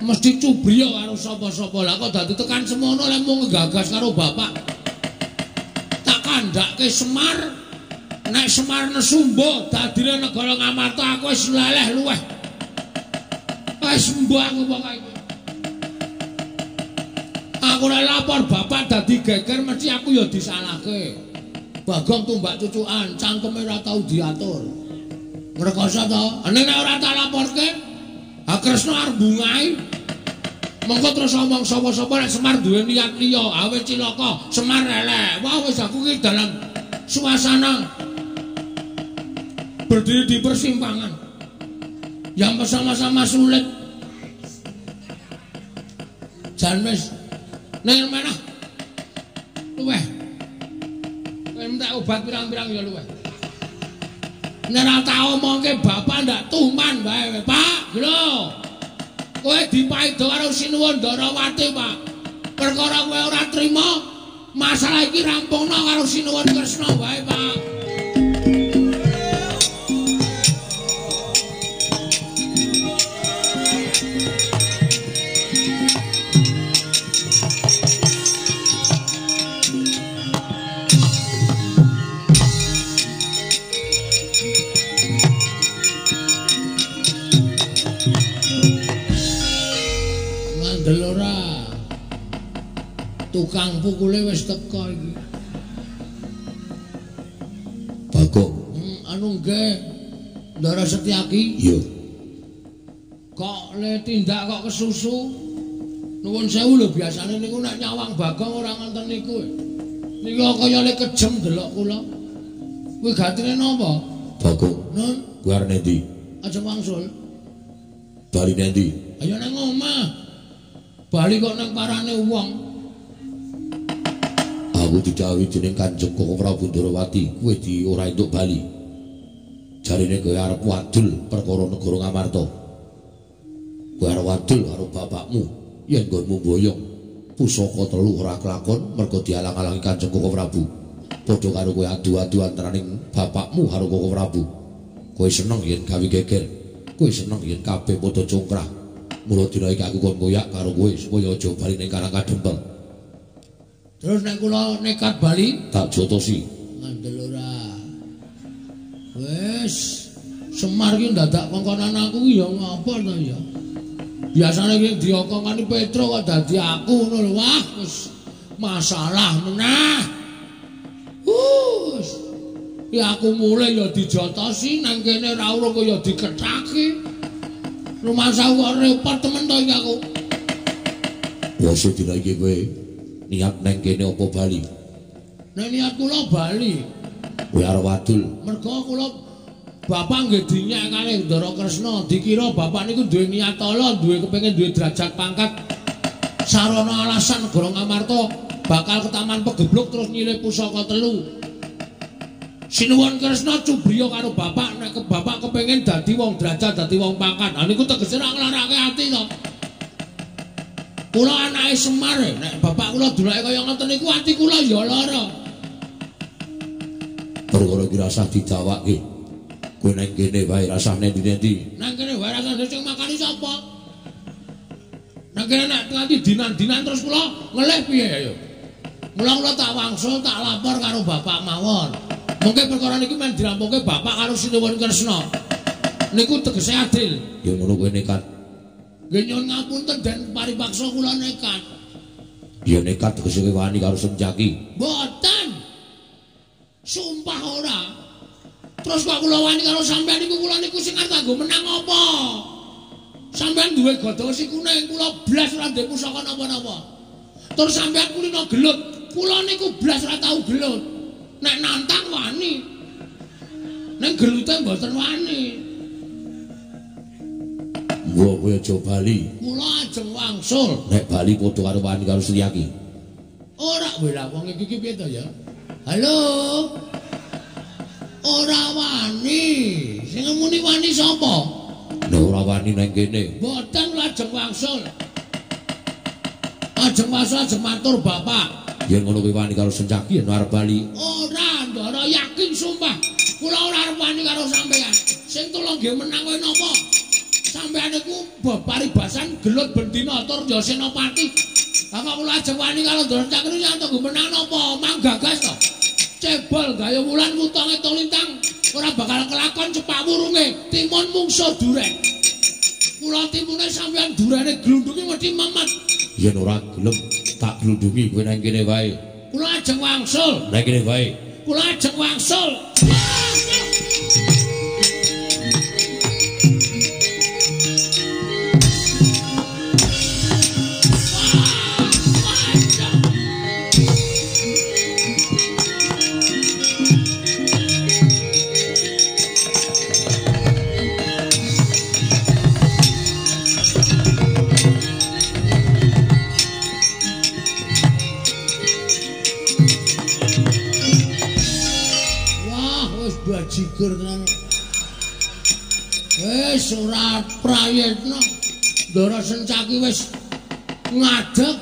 mesti cubriya karo sapa-sapa. Lah kok dadi tekan semono lek mung gagas karo bapak. Tak kandhake Semar. Nek Semar nesumbo dadine negara Ngamarta aku wis leleh luweh. Wis mbang pokoke. Aku nek lapor bapak dadi geger mesti aku ya disalahke. Bagong tumbak cucukan, cangkeme ora tau diatur. Ngrekoso to? Nek ora tak laporke, ha Kresna arep bungai. Mengko terus omong sapa-sapa nek Semar duwe niat liya, awe cilaka, Semar elek. Wah wis aku ki dalam suasana berdiri di persimpangan. yang bersama-sama sulit. Jan wis ning mana? Luweh. Kowe minta obat pirang-pirang ya luweh. Nek ora tau omongke bapak ndak tuman bae, Pak. Lho. Kowe dipaido karo Sinuwun Darawati, Pak. Perkara kowe ora trima, masalah iki rampungno karo Sinuwun Kresna bae, Pak. Tukang pukule wis teko iki. Bagong. Hmm, anu nggih. Ndara Setyaki, Iya. kok le tindak kok kesusu? Nuwun sewu lho biasane niku nek nyawang Bagong ora ngoten niku. Niki kaya le kejem delok kula. Kuwi gatine napa? Bagong. Nun, Kowe arep nendi? aja wangsul. Bali nendi? Ayo nang omah. Bali kok nang parane wong. Aku didhawuhi dening Kanjeng Koko Prabu Ndarawati, kowe di ora entuk bali. Jarine kowe arep wadul perkara negara Ngamarta. Kowe arep wadul karo bapakmu yen nggonmu boyong. Pusaka telu ora kelakon mergo dialang-alangi Kanjeng Koko Prabu. Padha karo kowe adu-adu antaraning bapakmu karo Koko Prabu. Kowe seneng yen gawe geger. Kowe seneng yen kabeh padha congkrah. Mula dina iki aku kon koyak karo kowe supaya aja bali ning Karang Kadempel. Terus nek kula nekat bali, Tak jotosi. ngandel ora. Wes, Semar ki dadak kongkonan aku ki ya ngapa to ya. Biasane ki diokongani Petro kok dadi aku ngono lho. Wah, wis masalah menah. Wus. Ya aku mulai ya dijotosi nang kene ra urung ya dikethaki. Rumah sawu repot temen to iki aku. Wase dina iki kowe niat neng kene apa bali? Nek niat kula bali, Kowe arep wadul. mergo kula bapak nggih dinyek kalih Ndara Kresna, dikira bapak niku duwe niat ala, duwe kepengin duwe derajat pangkat. Sarana alasan negara Ngamarta bakal ke taman pegebluk terus nyilih pusaka telu. Sinuwun Kresna cubriya karo bapak nek ke bapak kepengin dadi wong derajat, dadi wong pangkat. Lah niku tegese ora nglarake ati to. Kula anake Semar, nek bapak kula dulake kaya ngoten niku ati kula ya lara. Perkara iki rasah didawake. Kowe neng kene wae rasah nendi-nendi. Nang kene wae rasane sing makani sapa? Nang kene nek nganti dinan-dinan terus kula ngelih piye ayo? Mula kula tak wangsul tak lapor karo bapak mawon. Mungkin perkara niki men dirampunke bapak karo Sinuwun Kresna. Niku tegese adil. Ya ngono kowe nekat. Nggih nyuwun ngapunten den paripaksa kula nekat. Ya nekat kowe wani karo Senjaki. Mboten. Sumpah ora. Terus kok kula wani karo sampean niku kula niku sing arep kanggo menang apa? Sampean duwe godho si kuning, kula blas ora ndek pusaka napa-napa. Terus sampean kulino gelut, kula niku blas ora tau gelut. Nek nantang wani. Ning gelute mboten wani. Gua kowe aja bali. Kula ajeng wangsul. Nek bali padha karo wani karo Suryaki. Ora wela wong iki ki piye to ya? Halo. Ora wani. Sing muni wani sapa? Nek ora wani nang kene. Mboten lajeng wangsul. Ajeng wangsul ajeng matur Bapak. Yen ngono kowe wani karo Suryaki yen arep bali. Ora, ndara yakin sumpah. Kula ora arep wani karo sampean. Sing tulung nggih menang kowe napa? Sampean iku baparibasan gelut bendina tur ya senopati. Lah kok kula ajeng wani karo Ndara Cakri yanto nggih menang napa? Mang gagas to. Cebol gaya wulan wutonge tulintang. Ora bakal kelakon cepak wurunge. Timun mungsuh durek. Kula timune sampean durene glundunge mesti memet. Yen ora gelem tak glundungi kowe nang kene wae. Kula ajeng wangsul. Nang kene wae. Kula ajeng wangsul. Ora prayitna. Ndara sencaki wis ngadeg.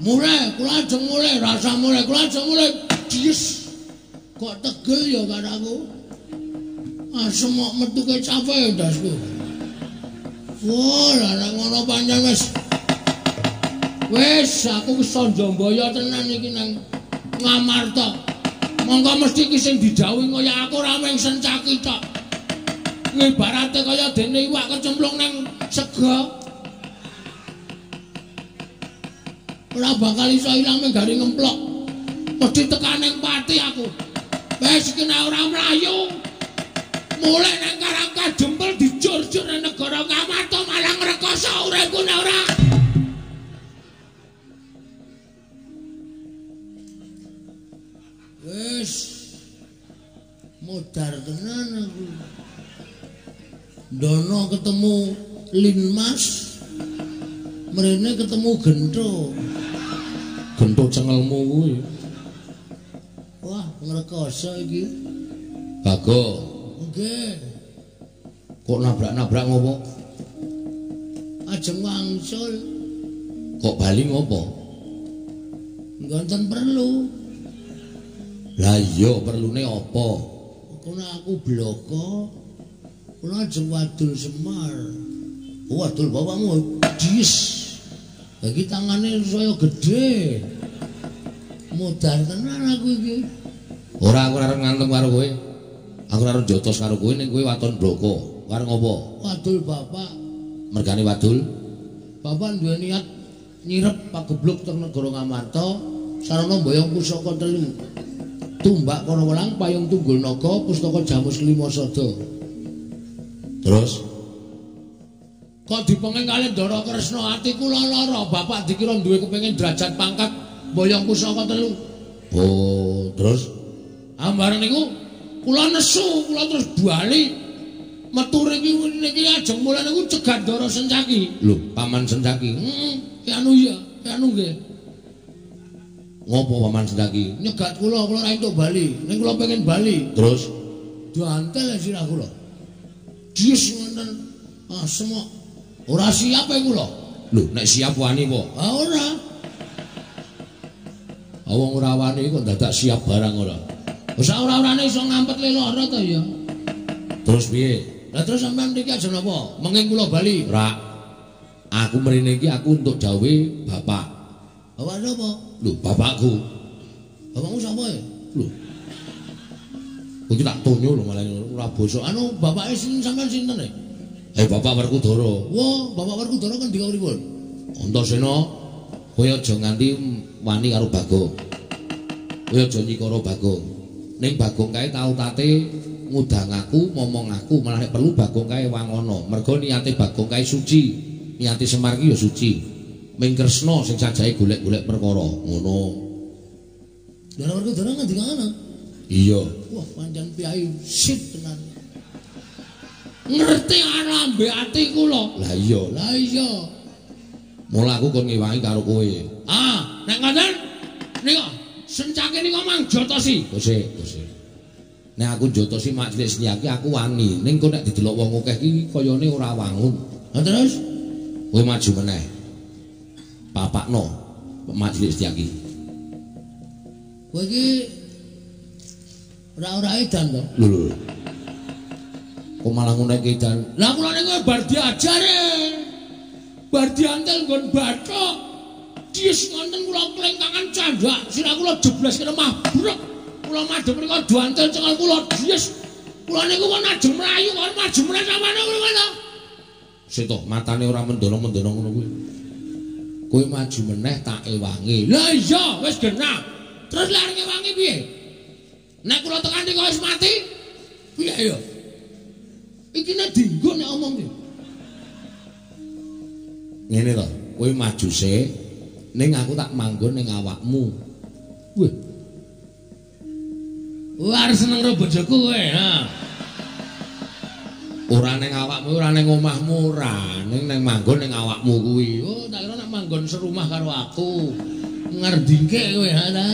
Mulai, kula ajeng mulai, rasa mulai, kula ajeng mulai. Yes. Kok tegel ya karaku? Asem kok metu ke capek dasku. Wah, lah ngono pancen wis. Wis aku wis sonjombaya tenan iki nang ngamarta. Monggo mesti iki sing didhawuhi kaya aku ora mung sencaki tok. Ngibarate kaya dene iwak kecemplung nang sega. Ora bakal iso ilang mung gari ngemplok. Mesti tekaning pati aku. Wis iki nek ora mlayu. Mulai nang karangka jempel dijur-jur nang negara Kamarta malah ngrekoso uripku nek ora. Wis modar tenan aku. Dono ketemu Linmas. Mrene ketemu Gento. Gento cengelmu kuwi. Wah, ngrekoso iki. Bago, Nggih, kok nabrak-nabrak ngopo? ajeng wangsul. Kok bali ngopo? Ngonten perlu. Lah iya perlune apa? Kono aku bloko. Kono ajeng wadul Semar. Oh, wadul bapakmu dis. Bagi tangane saya gede. Modar tenan aku iki. Ora aku arep ngantem karo kowe. Aku arep jotos karo kowe ning kowe waton bloko. Karo ngopo? Wadul bapak, Mergane wadul. bapak duwe niat nyirep pagebluk teng negara Ngamarta sarana mboyong pusaka telu. Tumbak para welang payung tunggul naga pustaka jamus kelima sada. Terus Kok dipenging kalih Ndara Kresna ati kula lara, bapak dikira duwe kepengin derajat pangkat mboyong pusaka telu. oh, terus Ambaran niku kula nesu, kula terus bali. Metu niki niki ajeng mulai niku cegat Ndara Sencaki. lho paman Sencaki. Heeh, ki anu ya, anu nggih. Ngopo paman Sencaki? Nyegat kula kula ra entuk bali. Ning kula pengen bali. Terus Diantel sirah kula. Dis ngoten. Ah, semua ora siap e kula. lho nek siap wani po. Ah ora. Awong ora wani kok dadak siap barang ora. Wis ora-orane iso ngampet leloro to ya. Terus piye? Lah terus sampean niki ajeng napa? Menging kula bali. Ora. Aku mrene iki aku untuk gawe bapak. Bapak sapa? Lho, bapakku. Bapakmu sapa ya? Lho. Kuwi tak tonyo lho malah ora bosok. Anu bapake sin sampean sinten e? Eh bapak Werkudara. Wah, Bapak Werkudara kan pripun? Antasena kowe aja nganti wani karo Bagong. Kowe aja nyikara Bagong. Ning Bagong kae tau tate ngudang aku, ngomong aku, malah nek perlu Bagong kae wangono. Mergo niate Bagong kae suci. Niate Semar ki ya suci. Ming Kresna sing sajahe golek-golek perkara. Ngono. Dara Werkudara ngendikane. Iya. Wah, pancen piyai sip tenan. Ngerti arambe ati kula. Lah iya. Lah iya. Mula aku kon ngewangi karo kowe. Ah, nek ngoten nika sencake nika mang jotosi. Kose, kose. Nek aku jotosi majelis nyaki aku wani. Ning kok nek didelok wong akeh iki kayane ora wangun. Lah terus Kowe maju meneh. Papakno majelis nyaki. kowe iki ora-ora edan to. Lho. Kok malah ngono iki dan Lah kula niku bar diajare. Bar diantel nggon bathuk. Dis ngonten kula klengkangan candak, sira kula jeblas kena mabruk. Kula madhep mriku diantel cengal kula dis. Kula niku kok ajeng mlayu kok maju meneh sampeyan kuwi ngono. Seto matane ora mendono-mendono ngono kuwi. Kowe maju meneh tak ewangi. Lah iya, wis genah. Terus lare ngewangi piye? Nek kula tekan iki wis mati, piye ya? Iki nek dinggo nek omong iki. Ngene to, kowe maju sik ning aku tak manggon ning awakmu. Wah, arep seneng karo bojoku kowe, ha. Ora ning awakmu, ora ning omahmu, ora ning ning manggon ning awakmu kuwi. Oh, tak kira nek manggon serumah karo aku. Ngerdingke kowe, ha ta?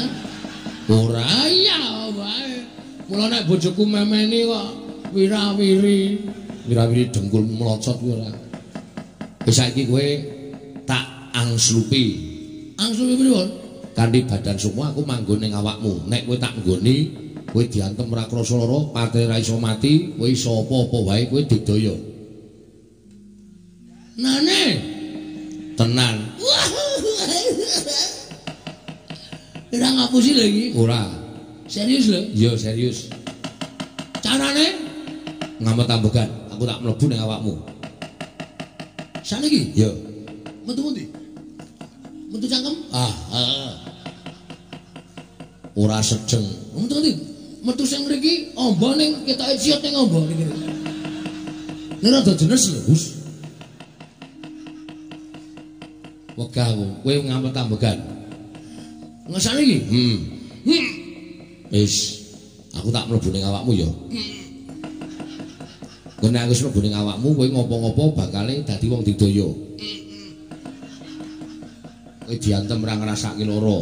Ora iya wae. Mula nek bojoku memeni kok wirawiri. wirawiri dengkul mlocot kuwi ora. Wis saiki kowe tak angslupi. Angsul pripun? Kanthi badan semua aku manggon ning awakmu. Nek kowe tak nggoni, kowe diantem ora krasa lara, pate ra iso mati, kowe iso apa-apa wae kowe didaya. Nane. Tenan. Ora ngapusi lho iki. Ora. Serius lho. Iya serius. Carane Ngamet tambegan, aku tak mlebu ning awakmu. saniki Iya. metu pundi? Metu cangkem? Ah, Heeh. ora sejeng. Metu pundi? Metu sing mriki ombo ning ketoke ciut ning ombo niki. Nek rada jenes lho, Gus. Wegah aku, kowe ngamet tambegan. Ngesane iki. Hmm. Wis, aku tak mlebu ning awakmu ya. Kowe nek aku wis mlebu ning awakmu, kowe ngopo-ngopo bakale dadi wong didaya. Kowe diantem ora ngrasake lara.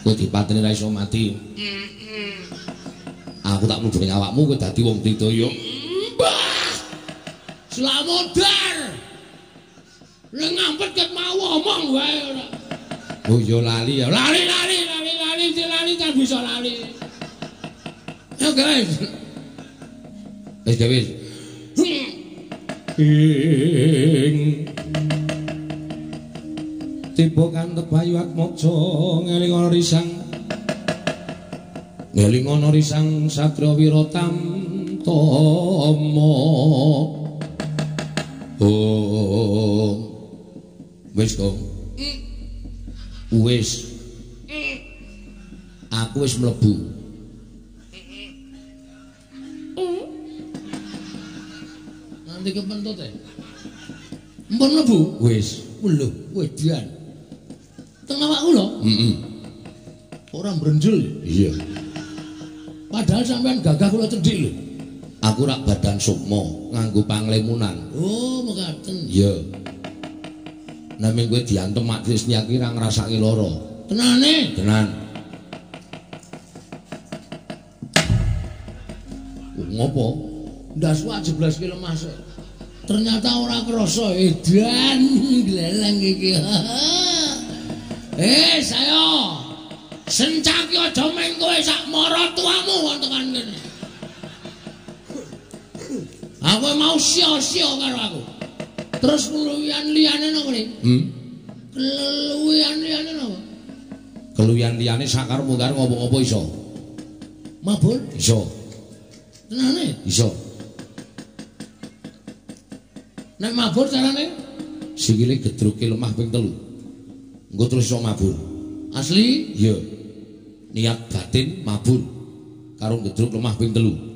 Kowe dipateni ra iso mati. Aku tak mlebu ning awakmu, kowe dadi wong didaya. Mbah. Slamodar. Nek ngampet ket mau omong wae ora. Oh ya lali ya. Lali lali lali lali si lali kan bisa lali. Ya guys. Wis wis. Ing tiba kantep bayu atmaja ngeling ana risang ngeling ana risang satria wiratam tama oh wis kok wis aku wis mlebu nanti kepentut e. Mpun mlebu. wis Lho, wedian. Teng awakku lho, heeh ora mbrenjel. iya Padahal sampean gagah kula cendhik lho. aku rak badan sukma nganggo panglemunan Oh, mekaten. iya Naming kowe diantem mak Trisni iki ra ngrasake lara. Tenane. Tenan. Ngopo? Ndas wae jeblas ki lemah sik. Ternyata ora krasa edan gleleng iki. eh, saya. Sencaki aja meng kowe sak mara tuamu wonten kene. Aku mau sia-sia karo aku. Terus keluwian liyane napa ning? Hmm? Keluwian liyane napa? Keluyan liyane sakarmu karo ngopo-ngopo iso? Mabur? Iso. Tenane. Iso. Nek mabur carane Sikile gedruke lemah ping telu. Engko terus iso mabur. asli Iya. Niat batin mabur karo gedruk lemah ping telu.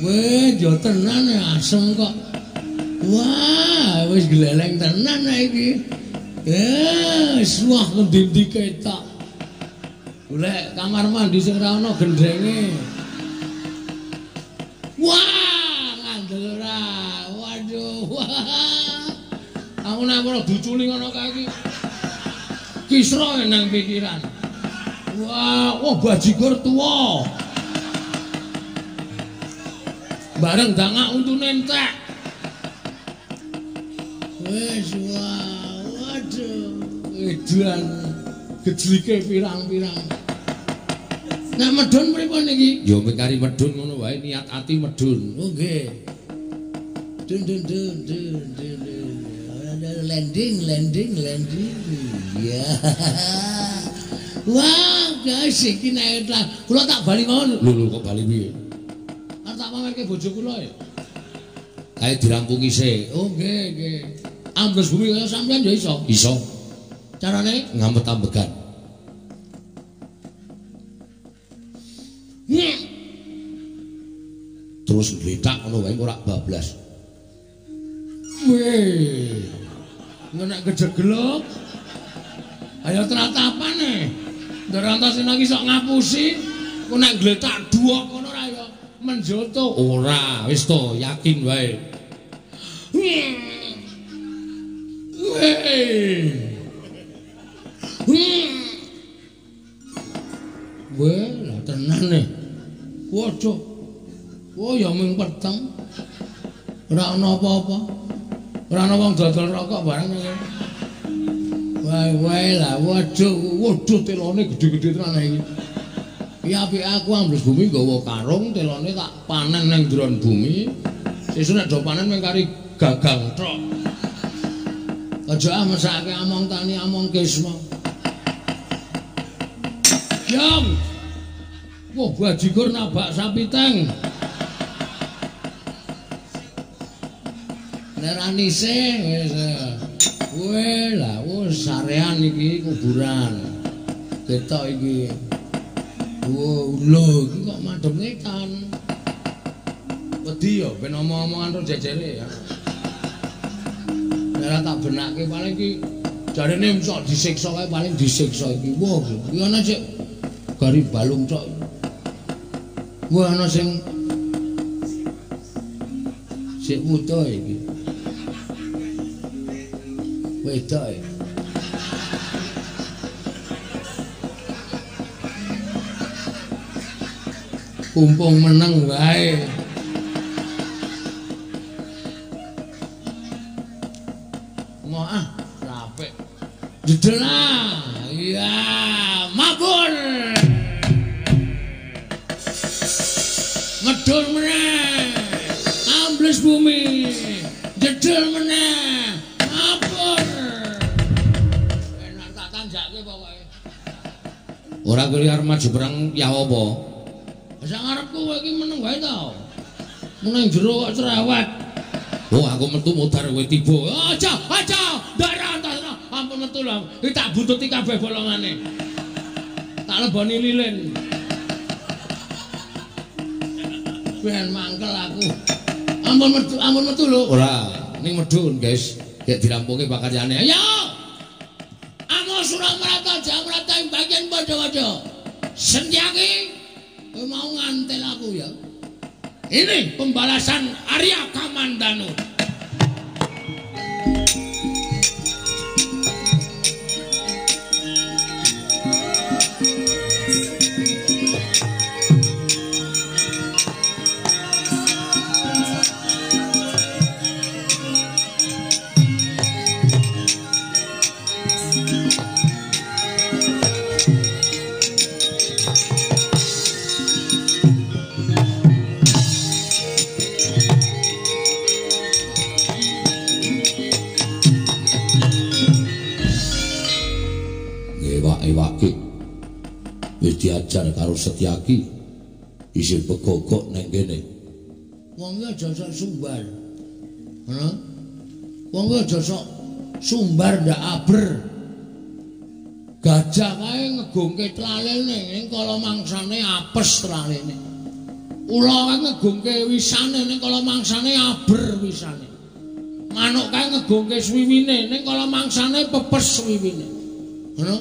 Weh, yo tenan ya asem kok. Wah, wis gleleng tenan nah iki. Eh, wah ngendi-endi ketok. Golek kamar mandi sing ra ono gendrenge. Wah, ngandel ora. Waduh. Wah. Aku nek ora duculi ngono kae iki. Kisra nang pikiran. Wah, oh bajigur tuwa. Bareng dangak untune entek. Wes waduh. Edan gejlike pirang-pirang. Nek medun pripun iki? Ya mengkari medun ngono wae niat ati medun. Oh nggih. Dun dun dun dun dun. dun. Landing, landing, landing. Ya. Wah, guys, iki nek kula tak bali. Lho lho kok bali piye? Pamerke bojo kula ya. Kae dirampungi sik. Oh nggih, nggih. Ambles bumi kaya sampean ya iso. Iso Carane? ngamet ambegan. Hmm. Terus gletak ngono wae ora bablas. Weh. Ngenek kejeglok. Ayo teratapan e. Nderantas nang iso ngapusi, ku nek gletak dua kono menjoto. Ora, wis to, yakin wae. Hmm. Weh. Lah tenan e. Waduh. Oh ya mung peteng. Ora ana apa-apa. Ora ana wong dodol rokok barang ngene. Wae wae lah, waduh, waduh telone gede-gede tenan iki. Ya apik aku ambles bumi nggawa karung, telone tak panen nang ndron bumi. Sesuk nek do panen mung kari gagang tok. Aja mesake among tani among kesma. Yam. Wah, bajigur nabak sapi teng. Wis. Weh lah, wis sarean iki kuburan. Ketok iki. Wo, lho, iki kok madhep ngetan. Wedi ya ben omong-omongan karo jejere ya. Nek tak benake paling iki jarene sok disiksa kae paling disiksa iki. Wah, iki ana sik gari balung tok. Wah, ana sing sik wuto iki. Wedok e. Kumpung meneng wae. Mau ah, rapek. Jedel ah. Iya, mabur. Ngedul meneh. Ambles bumi. Jedel meneh. Ora kowe arep maju perang ya apa? Wis ngarepku kowe iki meneng wae to. Meneng jero kok cerewet. Oh, aku metu mudar kowe tiba. Aja, aja, darah antasna. Ampun metu lho. Iki tak buntuti kabeh bolongane. Tak leboni lilin. Ben mangkel aku. Ampun metu, ampun metu lho. Ora, ning medun, guys. Kayak dirampungi pakaryane. Ayo. Amo surang merata jamrata ing bagian padha-padha. Sentyaki kowe mau ngantel aku ya. Ini pembalasan Arya Kamandanu. Diajar karo Setyaki. Isin pegogok neng kene. Wong aja sok sumbar. Ngono? Wong aja sok sumbar ndak aber. Gajah kae ngegungke tlalene ning kala mangsane apes tlalene. Ula kae ngegungke wisane ning kala mangsane aber wisane. manuk kae ngegongke swiwine ning kala mangsane pepes swiwine ngono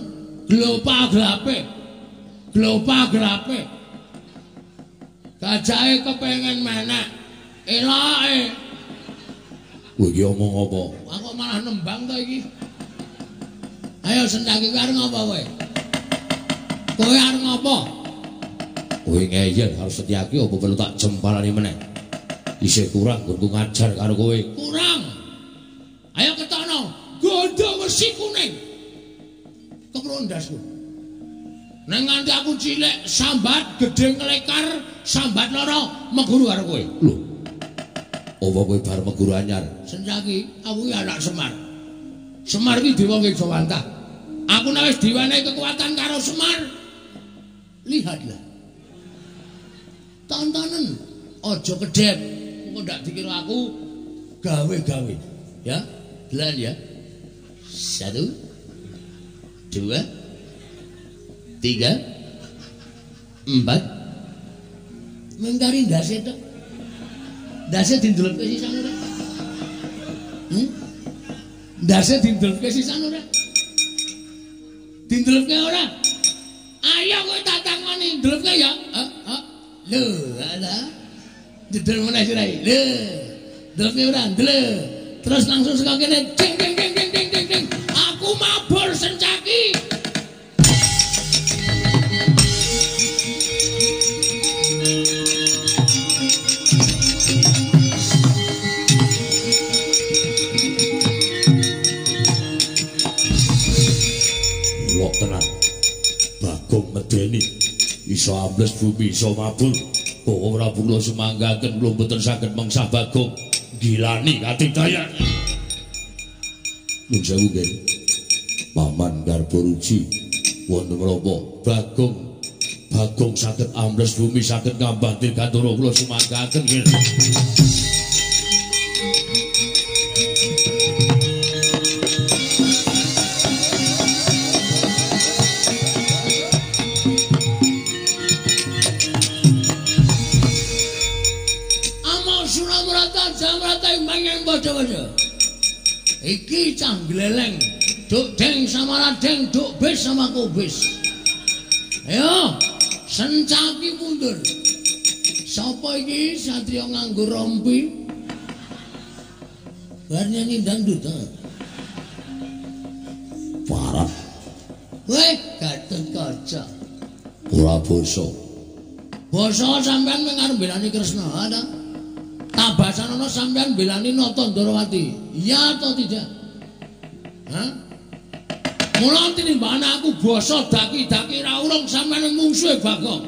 glopa grape glopa grape gajahe kepengen menek. Elake kowe iki omong apa? Aku malah nembang to iki. Ayo sendaki arep ngopo kowe? Kowe arep ngopo? Kowe ngeyel harus setyaki apa perlu tak jempalani meneh? Isih kurang nggonku ngajar karo kowe. Kurang. Ayo ketono. Godo wesi kuning. Keprondasku Neng nganti aku cilik sambat gedhe nglekar sambat loro meguru karo kowe. Lho. Apa kowe bar meguru anyar? Senjaki aku ya anak Semar. Semar iki dewa Ngejawantah. Aku nek wis diwenehi kekuatan karo Semar. Lihatlah. Tontonen aja kedep. Kok ndak dikira aku gawe-gawe. Ya, delan ya. Satu, dua, tiga, empat, mengkari dasi itu. Dasi dindelep ke sisan ora? Hmm? Dasi dindelep ke sisan ora? Dindelep ke ora? Ayo kowe tak takoni, ndelep ke ya? Ada. Jedel meneh sirai. Lho. Ndelep ke ora? Ndelep. Terus langsung saka kene, ding ding ding ding ding ding. Aku mabur sencaki. Medeni iso ambles bumi iso mabur. Ora kula semanggaken kula mboten saged mengsah Bagong gilani katidayan. Nun sewu nggih. Paman garbo ruji wonten menapa Bagong Bagong saged ambles bumi saged ngambah dirgantara kula semanggaken nggih. Padha-padha. Iki cah gleleng. Duk deng sama radeng, duk bis sama kubis. Ayo, sencaki mundur. Sapa iki satria nganggo rompi? Bar nyanyi dangdut. ha? Parah Weh, Gatot Kaca. ora basa. Basa sampean mung arep belani Kresna, ada? Tabasan ana sampean belani Nata Ndarawati. Iya atau tidak? Hah? Mula tinimbane aku basa daki-daki ra urung sampean mungsuhe Bagong.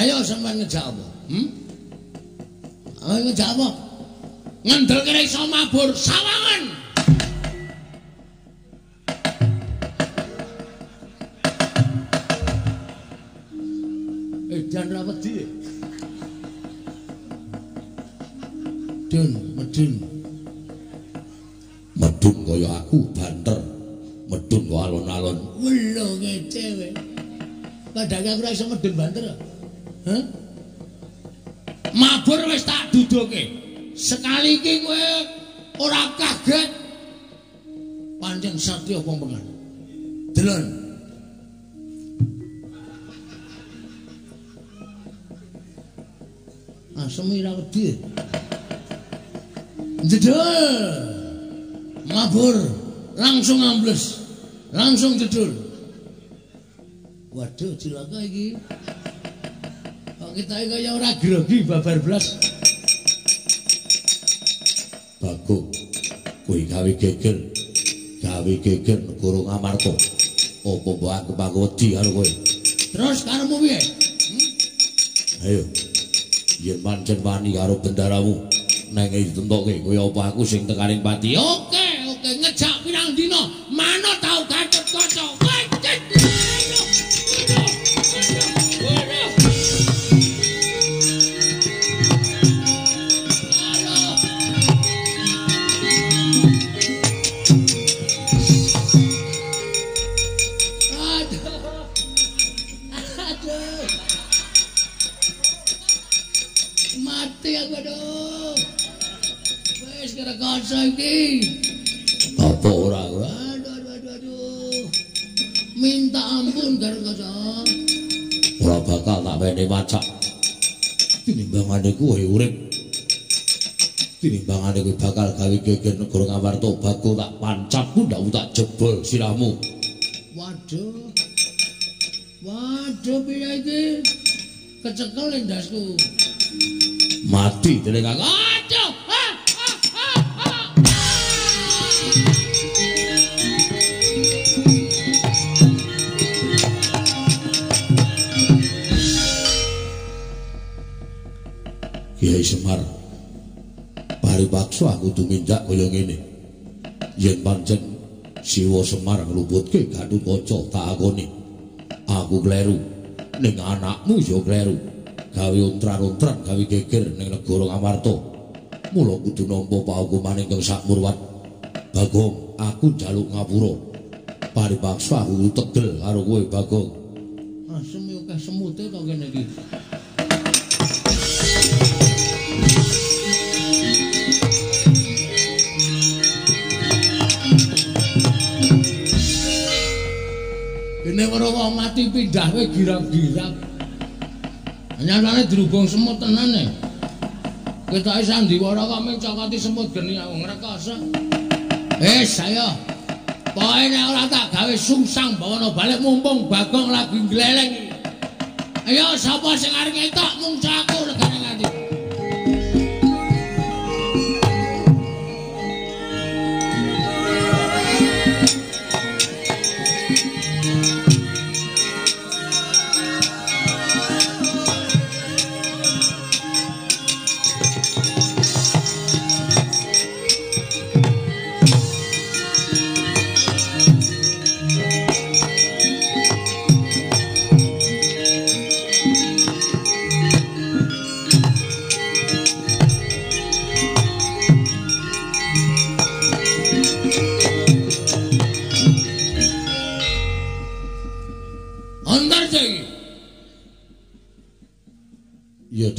Ayo sampean ngejak apa? Hmm? Ayo ngejak apa? Ngendel kira iso mabur sawangan. Eh, jangan ra wedi. Eh. Dun, medun. Medun kaya aku banter. Medun kok alon-alon. Welo ngece we. Padahal aku ora iso medun banter. Hah? Mabur wis tak duduke. Sekali iki kowe ora kaget. Pancen satya pompengan. Delon. Asem ira wedi. Jedul. Mabur langsung ambles. Langsung jedul. Waduh, cilaka iki. Kok kita kaya ora grogi babar blas. Bagong, kowe gawe geger. Gawe geger negara Ngamarta. Apa mbok aku wedi karo kowe? Terus karemu piye? Ayo. Yen pancen wani karo bendaramu, neng ditentokke kaya apa aku sing tekaning pati. Geger negara ngawarta bago tak pancapku ndak tak jebol sirahmu. Waduh. Waduh piye iki? Kecekel ndasku. Mati dening aku. Paripaksa aku tumindak kaya ngene. Yen pancen Siwa Semar ngluputke Gatotkaca tak akoni. Aku kleru ning anakmu ya kleru. Gawe untran-untran gawe geger ning negara Ngamarta. Mula kudu nampa paukuman ingkang sakmurwat. Bagong, aku njaluk ngapura. Paripaksa aku tegel karo kowe, Bagong. Kene weruh mati pindah we girang-girang. Nyatane dirubung semut tenan e. Ketoke sandiwara kok mung cokoti semut geni aku ngrekoso. Eh, saya. Pokoke nek ora tak gawe sungsang bawana balik mumpung Bagong lagi gleleng. Ayo sapa sing arep ngetok mung aku regane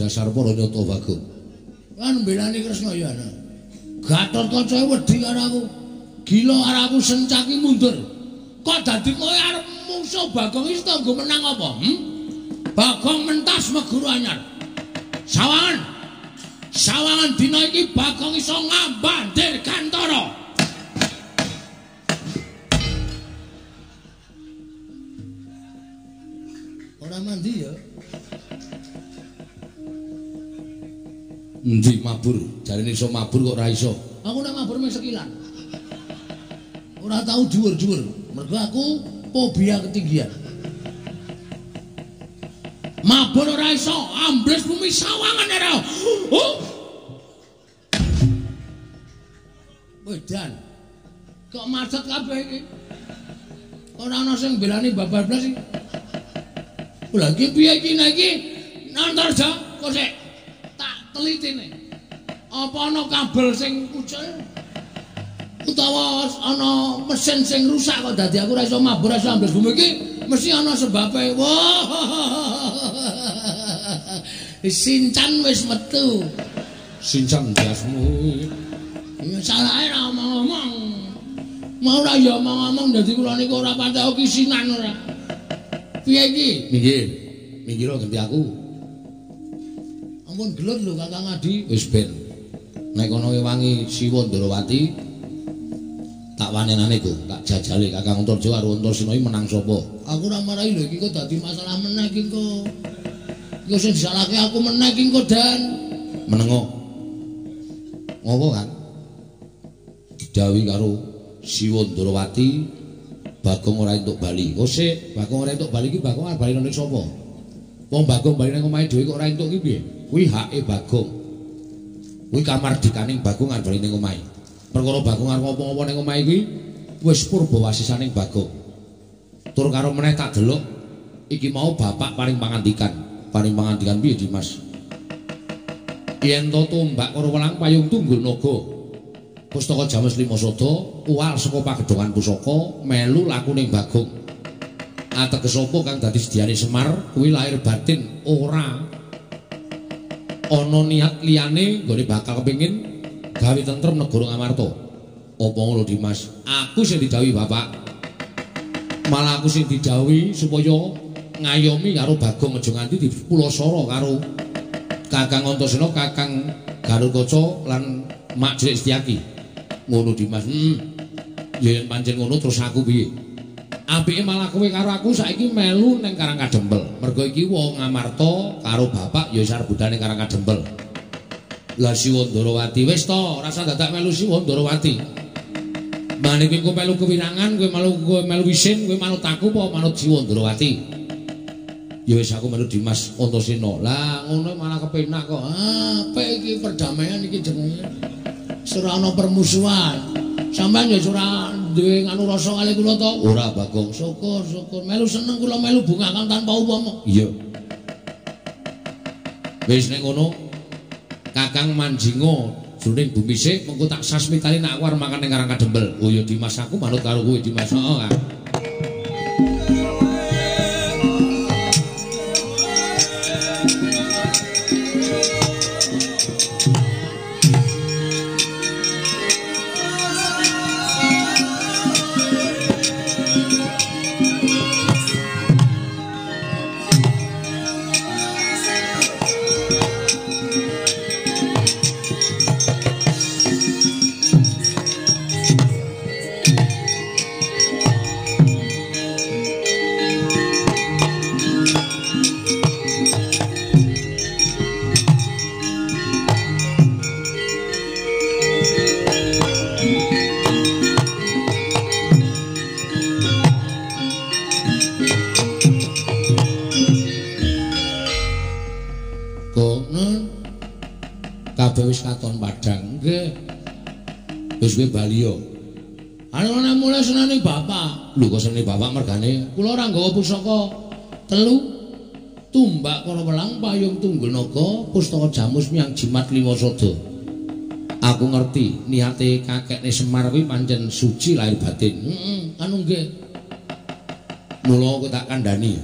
dasar para nyata Bagong. Kan belani Kresna ya ana. Gatotkaca wedi karo aku. Gila aku sencaki mundur. Kok dadi kowe arep musuh Bagong iki tanggo menang apa? Hm? Bagong mentas meguru anyar. Sawangan. Sawangan dina iki Bagong iso ngambandir kantara. Ora mandi ya. Endi mabur? Jarine iso mabur kok ora iso. Aku nek mabur mung sekilan. Ora tau dhuwur-dhuwur. Mergo aku fobia ketinggian. Mabur ora iso, ambles bumi sawangan ora. Oh. Wedan. Kok macet kabeh iki? Ora ana sing belani babar blas iki. Lha iki piye iki nek iki? Nantar ja, kok sik tak telitine. Apa ana kabel sing kucel? Utawa ana mesin sing rusak kok dadi aku ora iso mabur iso ambles bumi iki mesti ana sebabe. Wah. Sincan wis metu. Sincang jasmu. Ya salahe ra omong-omong. Mau ora ya omong-omong dadi kula niku ora patek kisinan ora. Piye iki? Minggir. Minggir ganti aku. Ampun gelut lho Kakang Adi. Wis ben. Nek kono wangi Siwa Ndrawati tak wanenane ku, tak jajale Kakang Antarja karo Antarsena iki menang sapa? Aku ora marahi lho iki kok dadi masalah meneh iki kok. Iku sing disalahke aku meneh iki kok Dan. Menengo. Ngopo kan? Didawi karo Siwa Ndrawati Bagong ora entuk bali. Oh sik, Bagong ora entuk bali iki Bagong arep bali nang sapa? Wong Bagong bali nang omahe dhewe kok ora entuk iki piye? Kuwi hake Bagong. Kuwi kamardikaning Bagong arep ning omahe. Perkara Bagong arep apa-apa ning omahe kuwi wis purba wasisaning Bagong. Tur karo meneh tak delok iki mau bapak paling pangandikan. Paling pangandikan piye Dimas? Yen to tombak karo welang payung tunggul naga. Pustaka James Lima Sada uwal saka pagedhongan pusaka melu lakuning Bagong. Ateges apa kang dadi sediyane Semar kuwi lahir batin ora ana niat liyane nggone bakal kepengin gawe tentrem negara Ngamarta. Apa ngono Dimas? Aku sing didhawuhi Bapak. Malah aku sing didhawuhi supaya ngayomi karo Bagong aja nganti dipulosara karo Kakang Antasena, Kakang Garukaca lan Mak Jrek Setyaki. Ngono Dimas. Hmm. Ya yen pancen ngono terus aku piye? Apike malah kowe karo aku saiki melu ning Karang Kadempel. Mergo iki wong Ngamarta karo bapak ya sarbudane Karang Kadempel. Lah Siwandarawati wis to, rasa dadak melu Siwandarawati. Mane kowe melu kewirangan, kowe melu kowe melu wisin, kowe manut aku apa manut Siwandarawati? Ya wis aku melu Dimas Antasena. Lah ngono malah kepenak kok. Apa iki perdamaian iki jenenge? Ora ana permusuhan. Sampeyan ya ora duwe nganu rasa kali kula to? Ora, Bagong. Syukur, syukur. Melu seneng kula melu bunga kan tanpa upama. Iya. Wis nek ngono, Kakang Manjingo jroning bumi sik mengko tak sasmitani nek aku arep makan ning Karang Kadempel. Oh ya Dimas aku manut karo kowe Dimas. Heeh. Oh, pusaka telu. Tumbak para welang payung tunggul naga pustaka jamus miang jimat lima sada. Aku ngerti niate kakekne Semar kuwi pancen suci lahir batin. Heeh, anu nggih. Mula aku tak kandhani.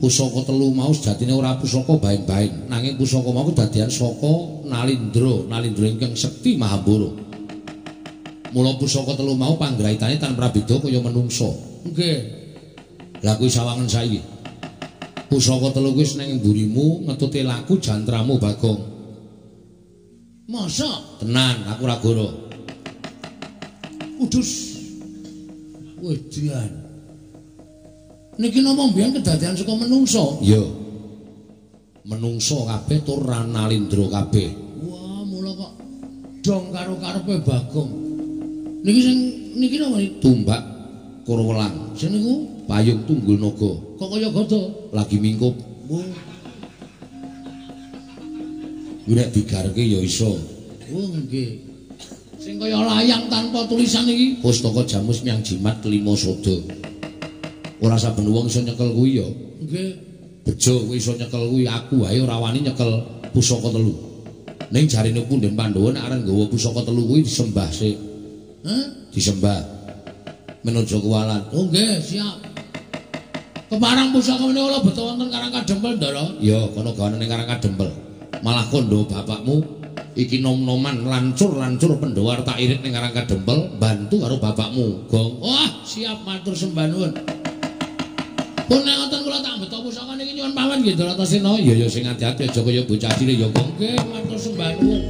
Pusaka telu mau sejatine ora pusaka bain-bain, nanging pusaka mau kedadian saka Nalindra, Nalindra ingkang sekti Mahabara. Mula pusaka telu mau panggraitane tan prabeda kaya menungso. Nggih. Lah kuwi sawangen saiki. Pusaka telu kuwi ning mburimu ngetute laku jantramu Bagong. Masa? Tenan, aku ora goro. Udus. Wedian. Niki napa mbiyen kedadian saka menungso? Iya. Menungso kabeh tur ranalindra kabeh. Wah, mula kok dong karo karepe Bagong. Niki sing niki napa? Tumbak Kurwelang. Sing niku payung tunggul naga. Kok kaya gada lagi mingkup. Oh. Nek digarke ya iso. Oh nggih. Sing kaya layang tanpa tulisan iki pustaka jamus nyang jimat kelima soda. Ora saben wong iso nyekel kuwi ya. Nggih. Bejo kuwi iso nyekel kuwi aku wae ora wani nyekel pusaka telu. Ning jarine Punden Pandhawa nek arep nggawa pusaka telu kuwi disembah sik. Hah? Disembah. Menuju kualan. Oh nggih, siap. Keparang pusaka menika kula beto wonten Karang Kadempel, Ndara. Iya, kono gawane ning Karang Kadempel. Malah kondo bapakmu iki nom-noman lancur-lancur pendawar tak irit ning Karang Kadempel bantu karo bapakmu. Gong. Wah, siap matur sembah nuwun. Pun nek ngoten kula tak beto pusaka niki nyuwun pamit nggih, Ndara Tasena. Iya ya sing ati-ati aja kaya bocah cilik ya, Gong. Nggih, matur sembah nuwun.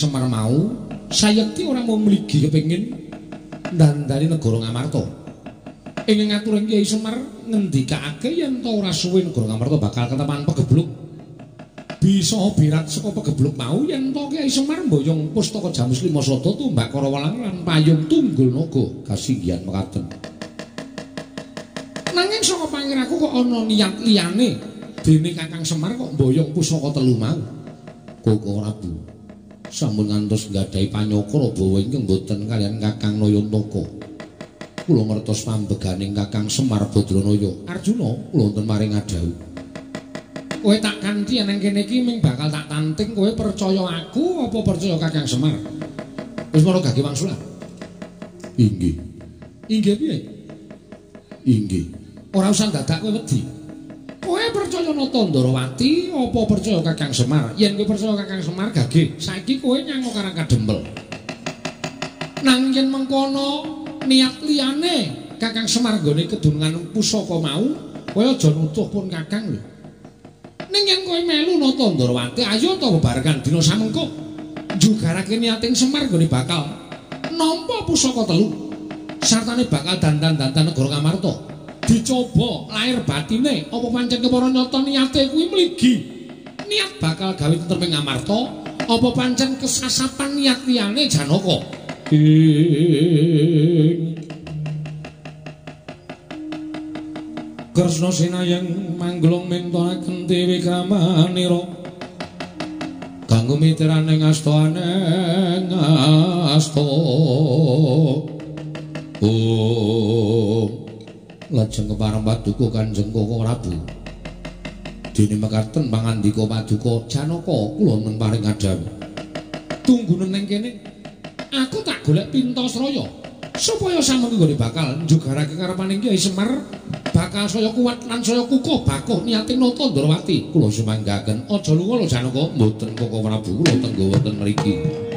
Semar mau sayekti ora mau mligi kepengin ndandani negara Ngamarta. Ing ngaturing Kyai Semar ngendikake yen ta ora suwe negara Ngamarta bakal ketepan pegebluk bisa birat saka pegebluk mau yen to Kyai Semar mboyong pustaka Jamus Lima Sada tumbak Karawalang lan payung tunggul naga kasinggihan mekaten. Nanging saka pangiraku kok ana niat liyane dene Kakang Semar kok mboyong pusaka telu mau. Koko Prabu. Sampun ngantos nggadahi panyokra bawa ingkang boten kalian Kakang Nayantaka. Kula ngertos pambeganing Kakang Semar Badranaya. Arjuna kula wonten maring adawu. Kowe tak kanthi nang kene iki ming bakal tak tanting kowe percaya aku apa percaya Kakang Semar? Wis ngono gage wangsulan. Inggih. Inggih piye? Inggih. Ora usah dadak kowe wedi. Kowe percaya nata Ndarawati apa percaya Kakang Semar? Yen kowe percaya Kakang Semar gage, saiki kowe nyang karang kadempel. Nang yen mengkono niat liyane Kakang Semar gone kedunungan pusaka mau, kowe aja nutuh pun Kakang lho. Ning yen kowe melu nata Ndarawati, ayo ta bebarengan dina samengko. Jugarake niating Semar gone bakal nampa pusaka telu. Sartane bakal dandan-dandan negara Kamarta. Dicoba lahir batine apa pancen kepara nyata niate kuwi mligi? Niat bakal gawe tentrem ngamarta apa pancen kesasapan niat liyane janaka? Kresna sinayang manglung mintonaken dewi kramanira kanggo mitiraning asta aneng asta Oh lajeng kepareng paduka Kanjeng Koko Prabu. Dene mekaten pangandika paduka Janaka kula neng paring adhawu. Tunggu neng kene. Aku tak golek Pintasraya supaya sampeyan nggone bakal njugarake karepaning Kyai Semar bakal saya kuat lan saya kukuh bakuh niating nata Ndrawati. Kula sumanggaken aja lunga lho Janaka mboten Koko Prabu kula tenggo wonten mriki.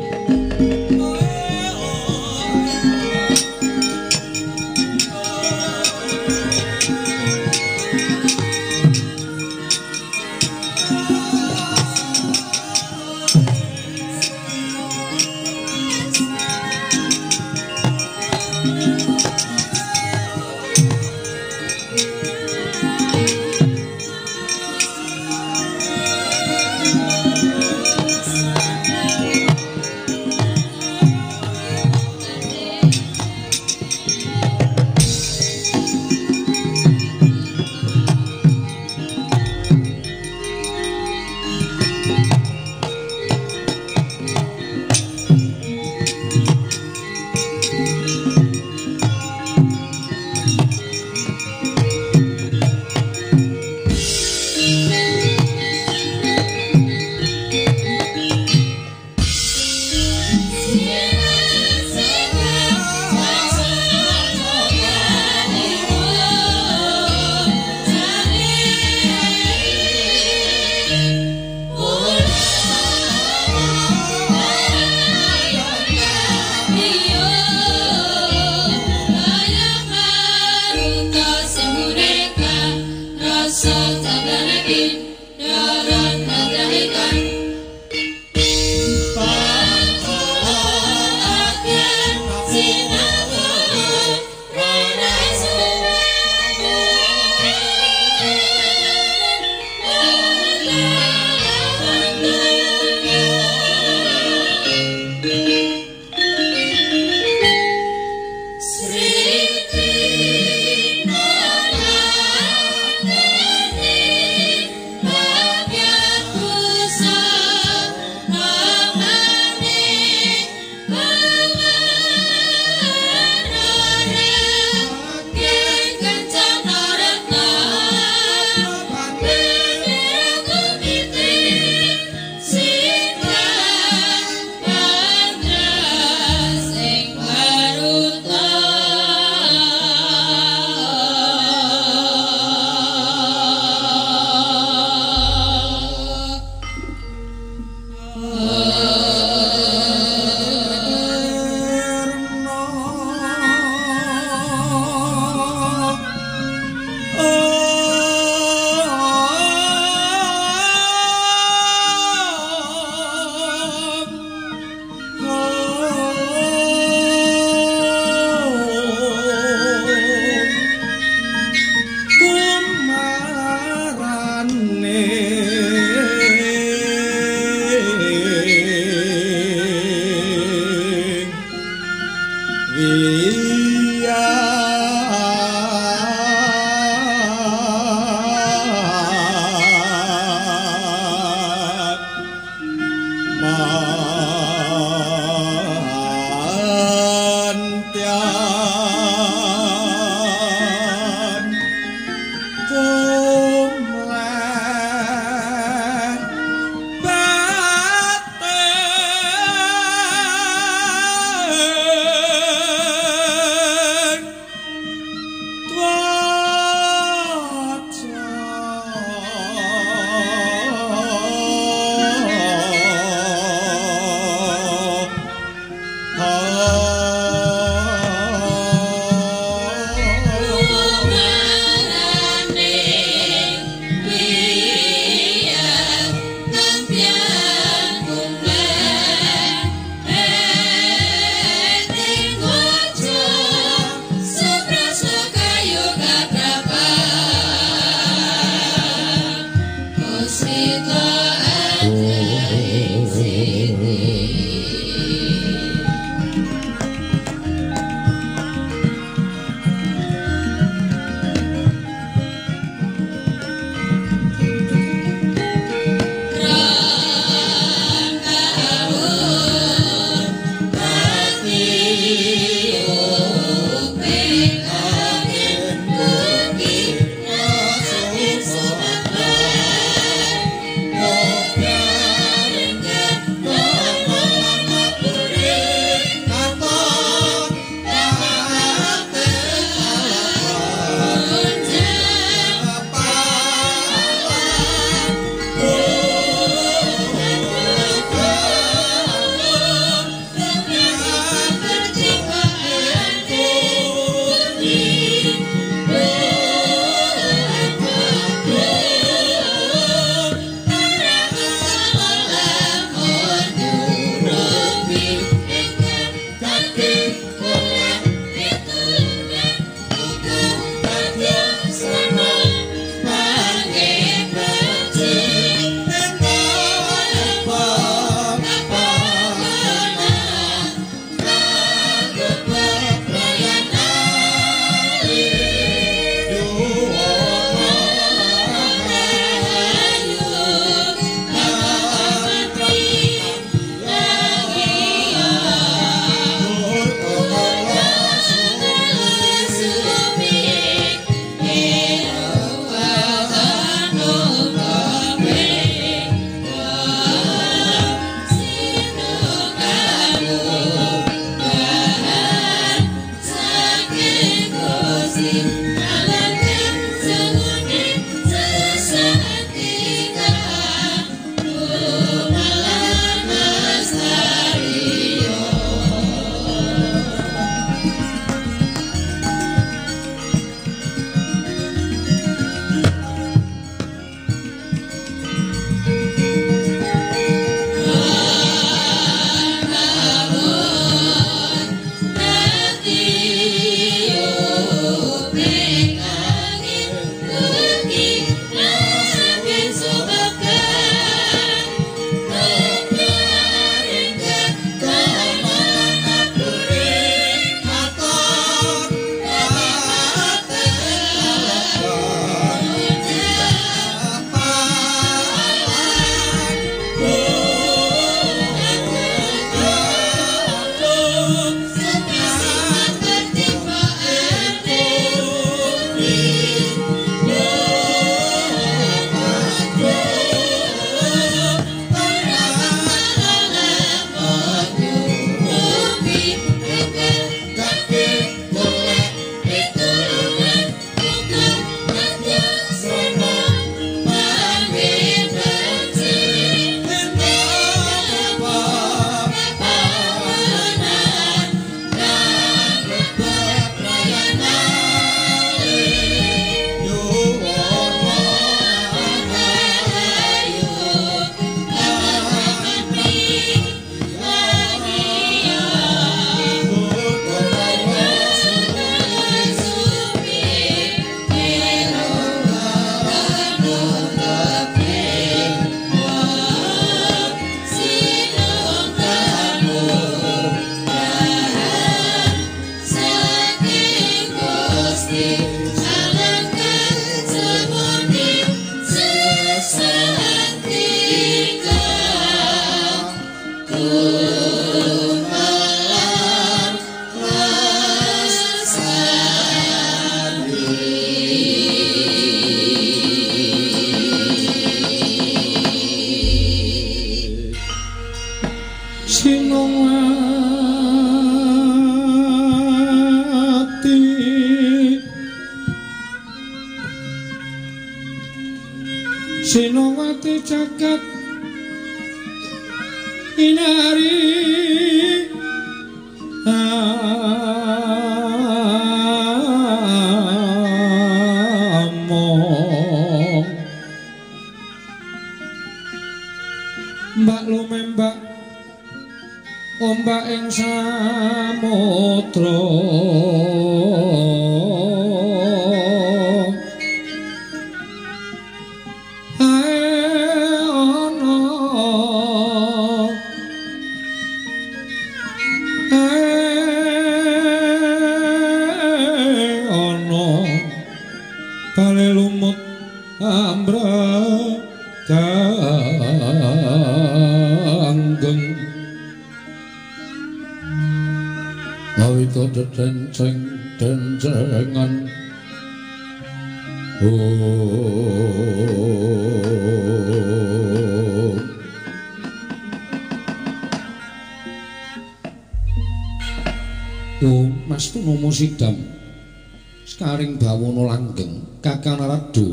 Kakang narado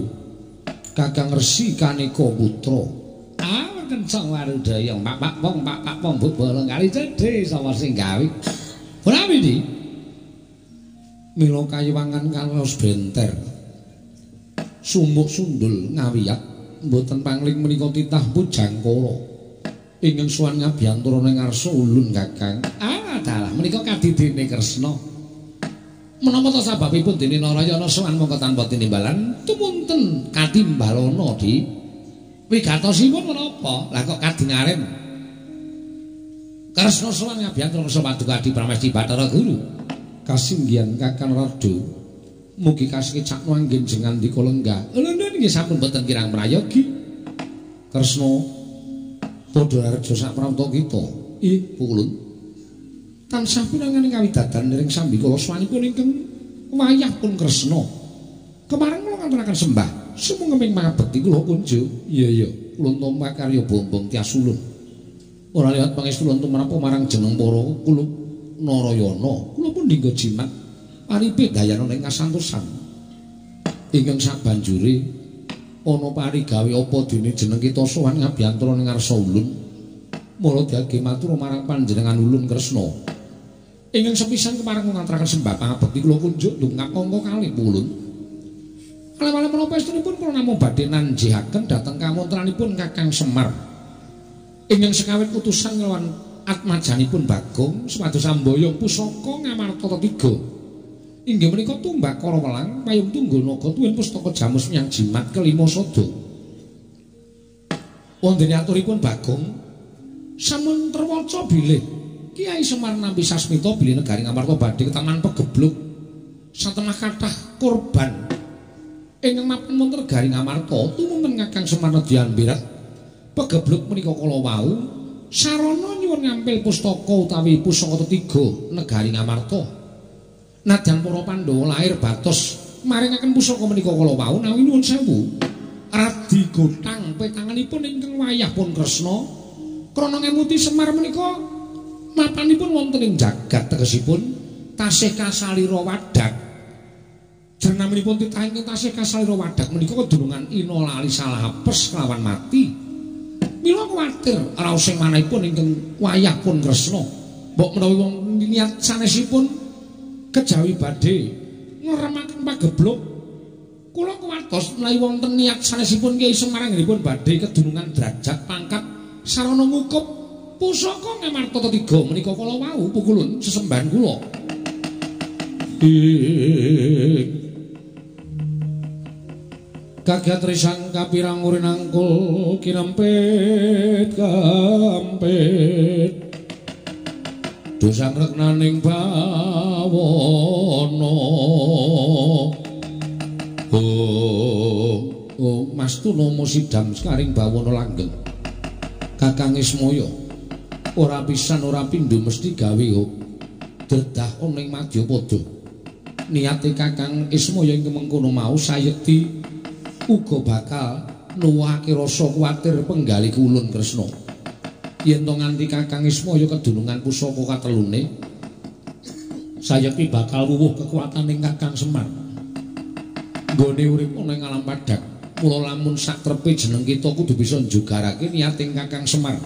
kakang resi kaneka putra. Ah kencang warudaya. Pak pak pong pak pak pong bolong kali cedhe sapa sing gawe. Ora iki mila kayuwangan kalos benter. Sumuk sundul ngawiyat mboten pangling menika titah pujangkala. Ingkang suwan ngabiyantara ning ngarsa ulun kakang. Ah dalah menika kadidene kresna menapa to sababipun dene Narayana sowan mongko tanpa tinimbalan? Tumunten katimbalana di wigatosipun menapa? Lah kok kadingaren Kresna sowan ngabiyantara rasa paduka di Pramesti Bathara Guru. Kasinggihan Kakang Radu mugi kasih cak nuanggen jengan di kolengga. Lho nggih sampun boten kirang prayogi Kresna padha rejo sak pramta kita. Ih pulun tansah pinangan kawidadan ring sambikala swanipun ingkang wayah pun Kresna. Kemarin kula ngaturaken sembah, sumenging mabekti kula kunjuk. Iya iya, kula tumpak karya bombong tiasulun. Ora lihat pangestu kula tumrap marang jeneng para kula Narayana. Kula pun dinggo jimat Aripe dayana ning ngasantosan. Ingkang sabanjure ana parigawe apa dene jeneng kita sowan ngabiyantara ning ngarsa ulun. Mula diage matur marang panjenengan ulun Kresna. Ingkang sepisan kepareng ngaturaken sembah pangabekti kula kunjuk ndongak angka kalih ulun. Kala-kala menapa estunipun kula namung badhe nanjihaken dhateng kawontranipun Kakang Semar. Ingkang sekawit utusan nglawan atmajanipun Bagong supados samboyong pusaka ngamarta tiga. Inggih menika tumbak kala welang payung tunggul naga tuwin pustaka jamus nyang jimat kelima sada. Wonten aturipun Bagong sampun terwaca bilih Kiai Semar nampi sasmita bilih negari ngamarta badhe ketaman pegebluk satemah kathah korban ingkang mapan montor garing amarta tumumen Kakang Semar Nedyan Birat. Pegebluk menika kala wau. Sarana nyuwun ngampil pustaka utawi pusaka ketiga negari Ngamarta. Nadyan para Pandhawa lahir batos maringaken pusaka menika kala wau nawi nuwun sewu. Radi gotang petanganipun ingkang wayah pun Kresna. Krana ngemuti Semar menika mapanipun wonten ing jagat tegesipun tasih kasalira wadak. Jernaminipun titah ingkang tasih kasalira wadak menika kedunungan ina lali salah apes kelawan mati. Mila kuwatir raos sing manahipun ingkang wayah pun Kresna. Mbok menawi wong niat sanesipun kejawi badhe ngremaken pagebluk. Kula kuwatos menawi wonten niat sanesipun Kyai Semar anggenipun badhe kedunungan derajat pangkat sarana ngukup pusaka Ngamarta tiga menika kala wau pukulun sesembahan kula. kagat risang kapirang urin angkul kinempet kampet. Dosang reknaning bawono. Oh oh mas tu nomo sidam sekaring bawono langgeng. Kakang ismoyo ora pisan ora pindu mesti gawe dedah oning madya padha niate kakang ismoyo ing mengkono mau sayekti uga bakal nuwuhake rasa kuwatir penggali kulun Kresna. Yen to nganti Kakang Ismaya kedunungan pusaka katelune, sayekti bakal wuwuh kekuataning Kakang Semar. Nggone urip ana ing alam padhak, mula lamun sak trepe jeneng kita kudu bisa njugarake niating Kakang Semar.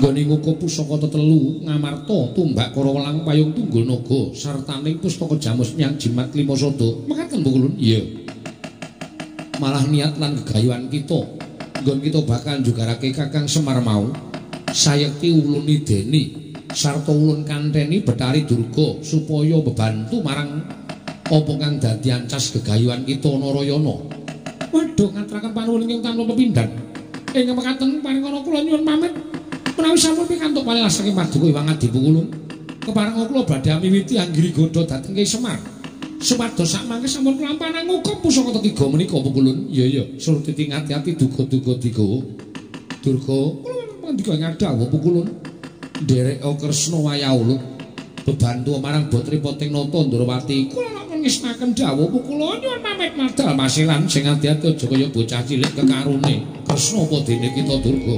Nggone ngukup pusaka tetelu ngamarta tumbak kara welang payung tunggul naga sartaning pustaka jamus nyang jimat lima sada. Mekaten Bu Kulun? Iya. malah niat lan gegayuhan kita nggon kita bakal jugarake Kakang Semar mau sayekti ulun ideni sarta ulun kanteni betari durga supaya bebantu marang apa kang dadi ancas gegayuhan kita Narayana waduh ngaturaken panuwun ing tanpa pepindhan ing mekaten paringana kula nyuwun pamit menawi sampun pikantuk paling saking paduka Iwang Adipukulun kepareng kula badhe miwiti anggiri godha dhateng Semar Supados sak mangke sampun kelampahan ngukup pusaka ketiga menika apa kulun? Iya iya, suruh titik ati-ati duga-duga digawa. Durga, kula ndika ngadhawu apa kulun? Derek Kresna wayah ulut bebantu marang Botri Poting Nata Ndrawati. Kula ngisnaken dawuh kula nyuwun pamit madal masilan sing ati-ati aja kaya bocah cilik kekarune. Kresna apa dene kita Durga?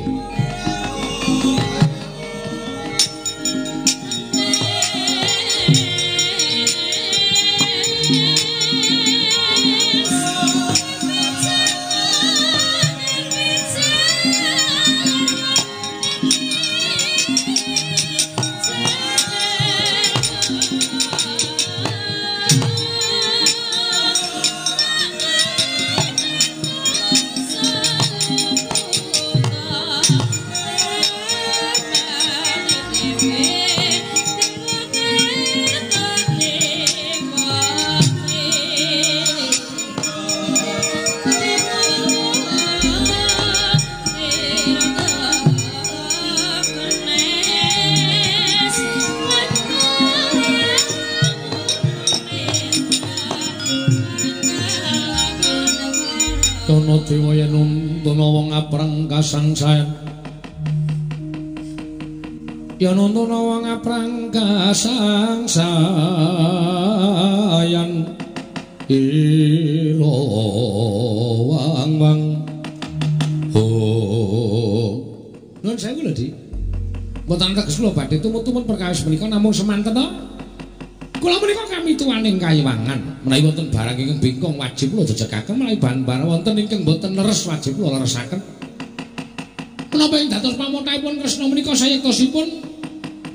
Badhe tumut-tumut perkawis menika namun semanten to? Kula menika kami mituwaning kayiwangan. Menawi wonten barang ingkang bingkong wajib kula jejegaken menawi bahan-bahan wonten ingkang boten leres wajib kula leresaken. Menapa ing dados pamothaipun Kresna menika sayektosipun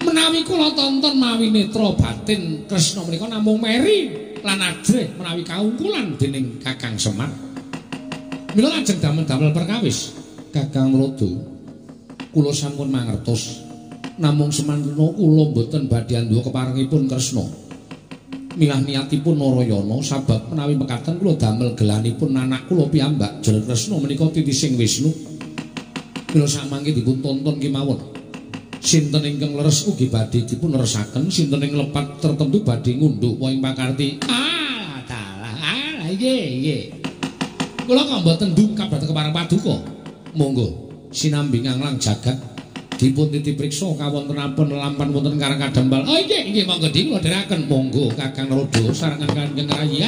menawi kula tonton mawi netra batin Kresna menika namung meri lan ajrih menawi kaungkulan dening Kakang Semar. Mila lajeng damel-damel perkawis Kakang Rodo kula sampun mangertos namung semantuna kula boten badhe anduwa keparengipun Kresna milah niatipun Narayana sabab menawi mekaten kula damel gelanipun anak kula piyambak Jere Kresna menika titising Wisnu Kula samangke dipun tonton kemawon. Sinten ingkang leres ugi badhe dipun resaken, sinten ing lepat tertentu badhe ngunduh wong pakarti. Ah, dalah. Ah, nggih, nggih. Kula kok mboten dungkap dhateng kepareng paduka. Monggo sinambi nganglang jagat dipun titip priksa kawontenanipun lampan wonten karang kadambal. Oh nggih, nggih monggo di kula dherekaken. Monggo Kakang Rodo sarangan Kanjeng Rayi.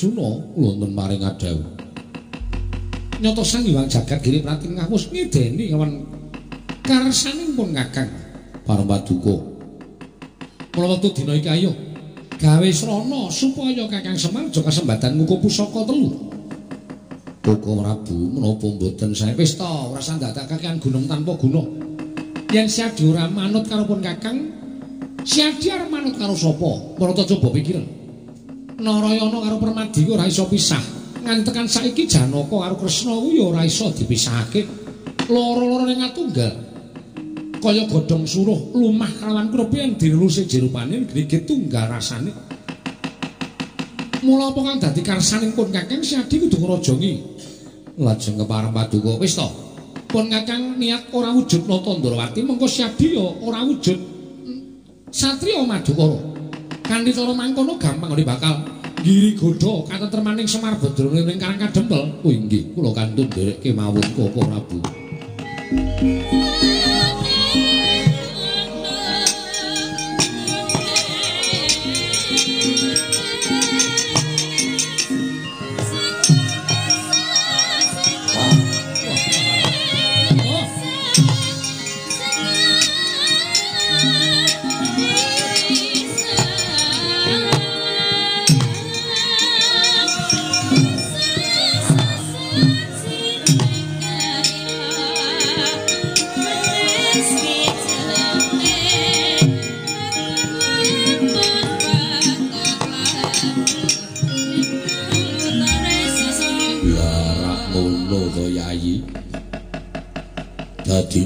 Ah nggih, nggih monggo. sang Hyang Jagat Giri Prating ngawus ngideni kawan karsanipun Kakang Parwaduka. Kula wektu dina iki ayo gawe srana supaya Kakang Semar aja kasembatan nguku pusaka telu. Koko Prabu menapa mboten sae wis ta ora sandhataken gunung tanpa guna. Yen Siadi ora manut karo pun Kakang, Siadi arep manut karo sapa? Marata coba pikiran. Narayana karo Permadi ora iso pisah. ngantekan saiki Janaka karo Kresna kuwi ora iso dipisahake. Loro-loro ning atunggal. Kaya godhong suruh lumah kalawan krupian diruluse jerupane grigit tunggal rasane. Mula apa kang dadi karsaning pun Kakang Siadi kudu ngrajongi. Lajeng kepareng paduka wis to. Pun Kakang niat ora wujud nata Ndrawati mengko Siadi ya ora wujud Satriya Madukara. Kanthi cara mangkono gampang bakal Giri godho katetremaning Semar Badrone ning Karang Kadempel. Oh inggih, kula kantun nderekke mawon Koko Prabu.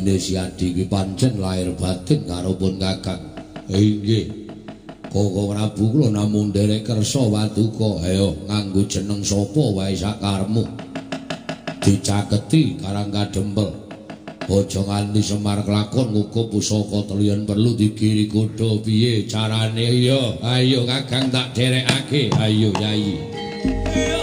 Dadine si Adi ki pancen lahir batin karo pun kakang. Inggih. Koko Prabu kula namung nderek kersa waduka. Ayo nganggo jeneng sapa wae sakarmu. Dicaketi karang kadempel. Aja nganti Semar kelakon ngukup pusaka telian perlu digiri godho piye carane ya. Ayo kakang tak derekake. Ayo Yayi.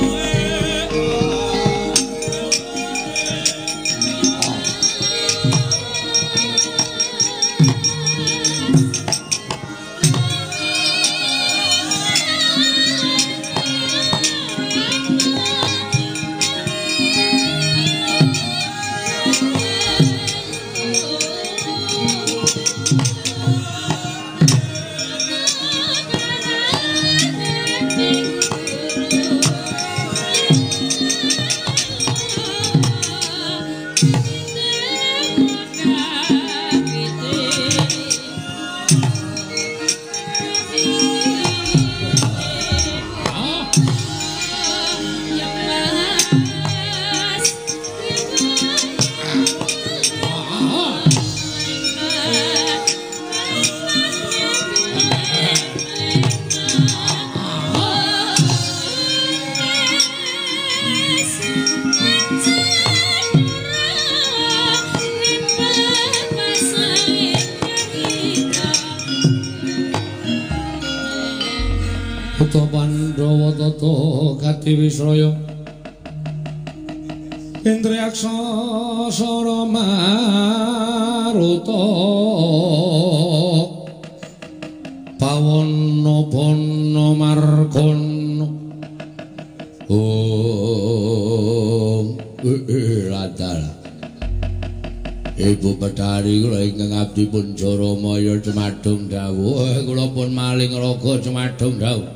Pun maling raga cemadung dawuh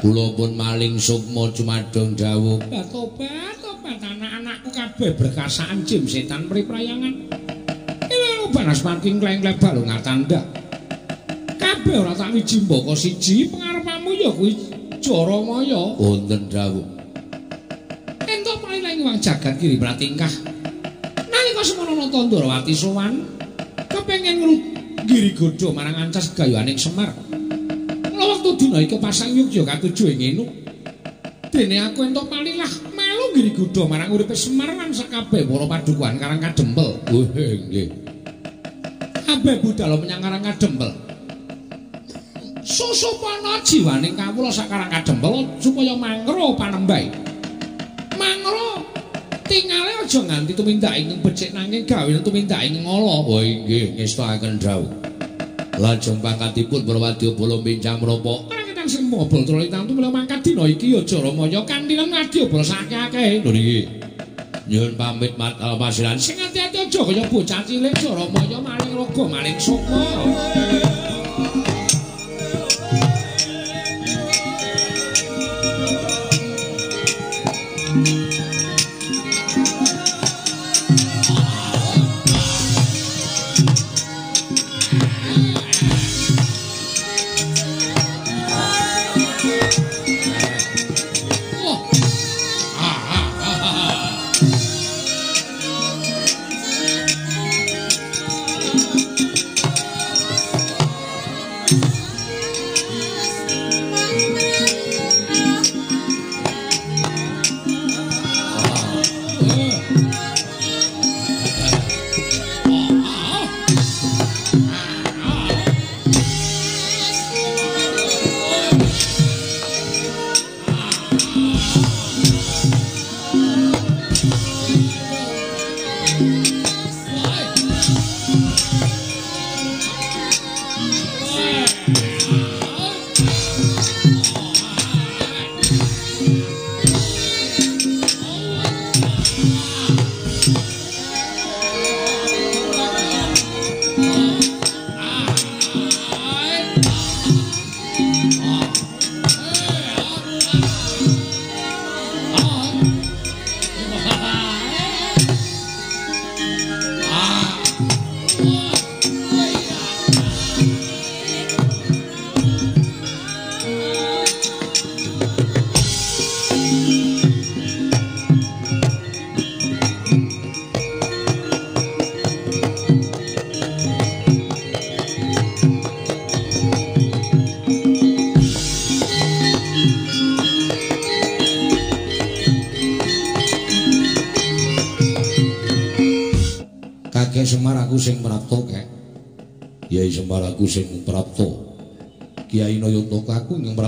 kula pun maling sukma cemadung dawuh tobat tobat. Anak-anakku kabeh berkasaan jim setan priprayangan. Iku panas making kleng-kleng balung ngatanda. Kabeh ora tak wiji mboko siji pengarepamu ya kuwi Jaramaya wonten dawuh entuk paling wong jagat kiri pratingkah. Nalika semono Tandrawati sowan nggiri godho marang ancas gayuaning Semar. Kula wektu dina iki pasang Yogya katuju ing ngenu. Dene aku entuk palilah melu nggiri godho marang uripe Semar lan sakabeh para padukuhan Karang Kadempel. Oh nggih. Kabeh budal menyang Karang Kadempel. Susupana jiwaning kawula sakarang kadempel supaya mangro panembahe mangro tingale aja nganti tumindak ing becik nanging gawe tumindak ing ngala oh nggih ngestakaken dawuh lajeng pangkatipun Balawadya bala mincang mrapa kang sing mobol trolitang tumela mangkat dina iki ya Jaramaya kanthi lan adya sakake lho niki. Nyuwun pamit mat almasilan sing ati-ati aja kaya bocah cilik Jaramaya maling raga maling sukma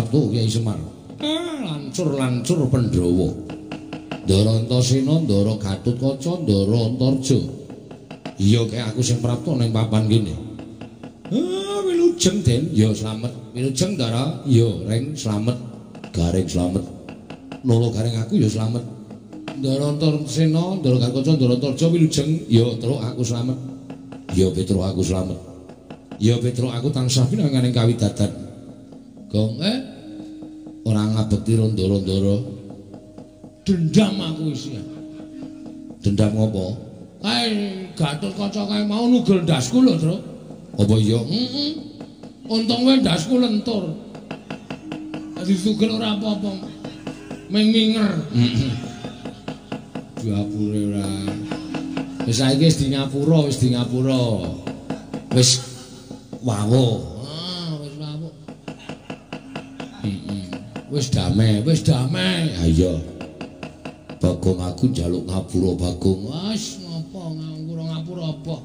prapta Kyai Semar. Ah, lancur-lancur Pandhawa. Ndara Antasena, Ndara Gatutkaca, Ndara Antarja. Iya kek aku sing prapta ning papan kene. Ah, wilujeng Den, ya slamet. Wilujeng Ndara, ya reng slamet. Garing slamet. Loro garing aku ya slamet. Ndara Antasena, Ndara Gatutkaca, Ndara Antarja wilujeng, ya terus aku slamet. Ya Petro aku selamat. Ya Petro aku tansah pinanganing kawidadan. Gong eh ngabekti rondo-rondoro. Dendam aku isi. Dendam ngopo? Kae Gatot Kaca kae mau nugel ndasku lho, Tru. Apa iya? Heeh. Untung wae ndasku lentur. Dadi tugel ora apa-apa. Menginger. Heeh. Diapure ora. Wis saiki wis di ngapura, wis di ngapura. Wis wawo. Wis damai, wis damai. Iya. Bagong aku njaluk ngapura, Bagong. Wes ngopo ngapura ngapura apa?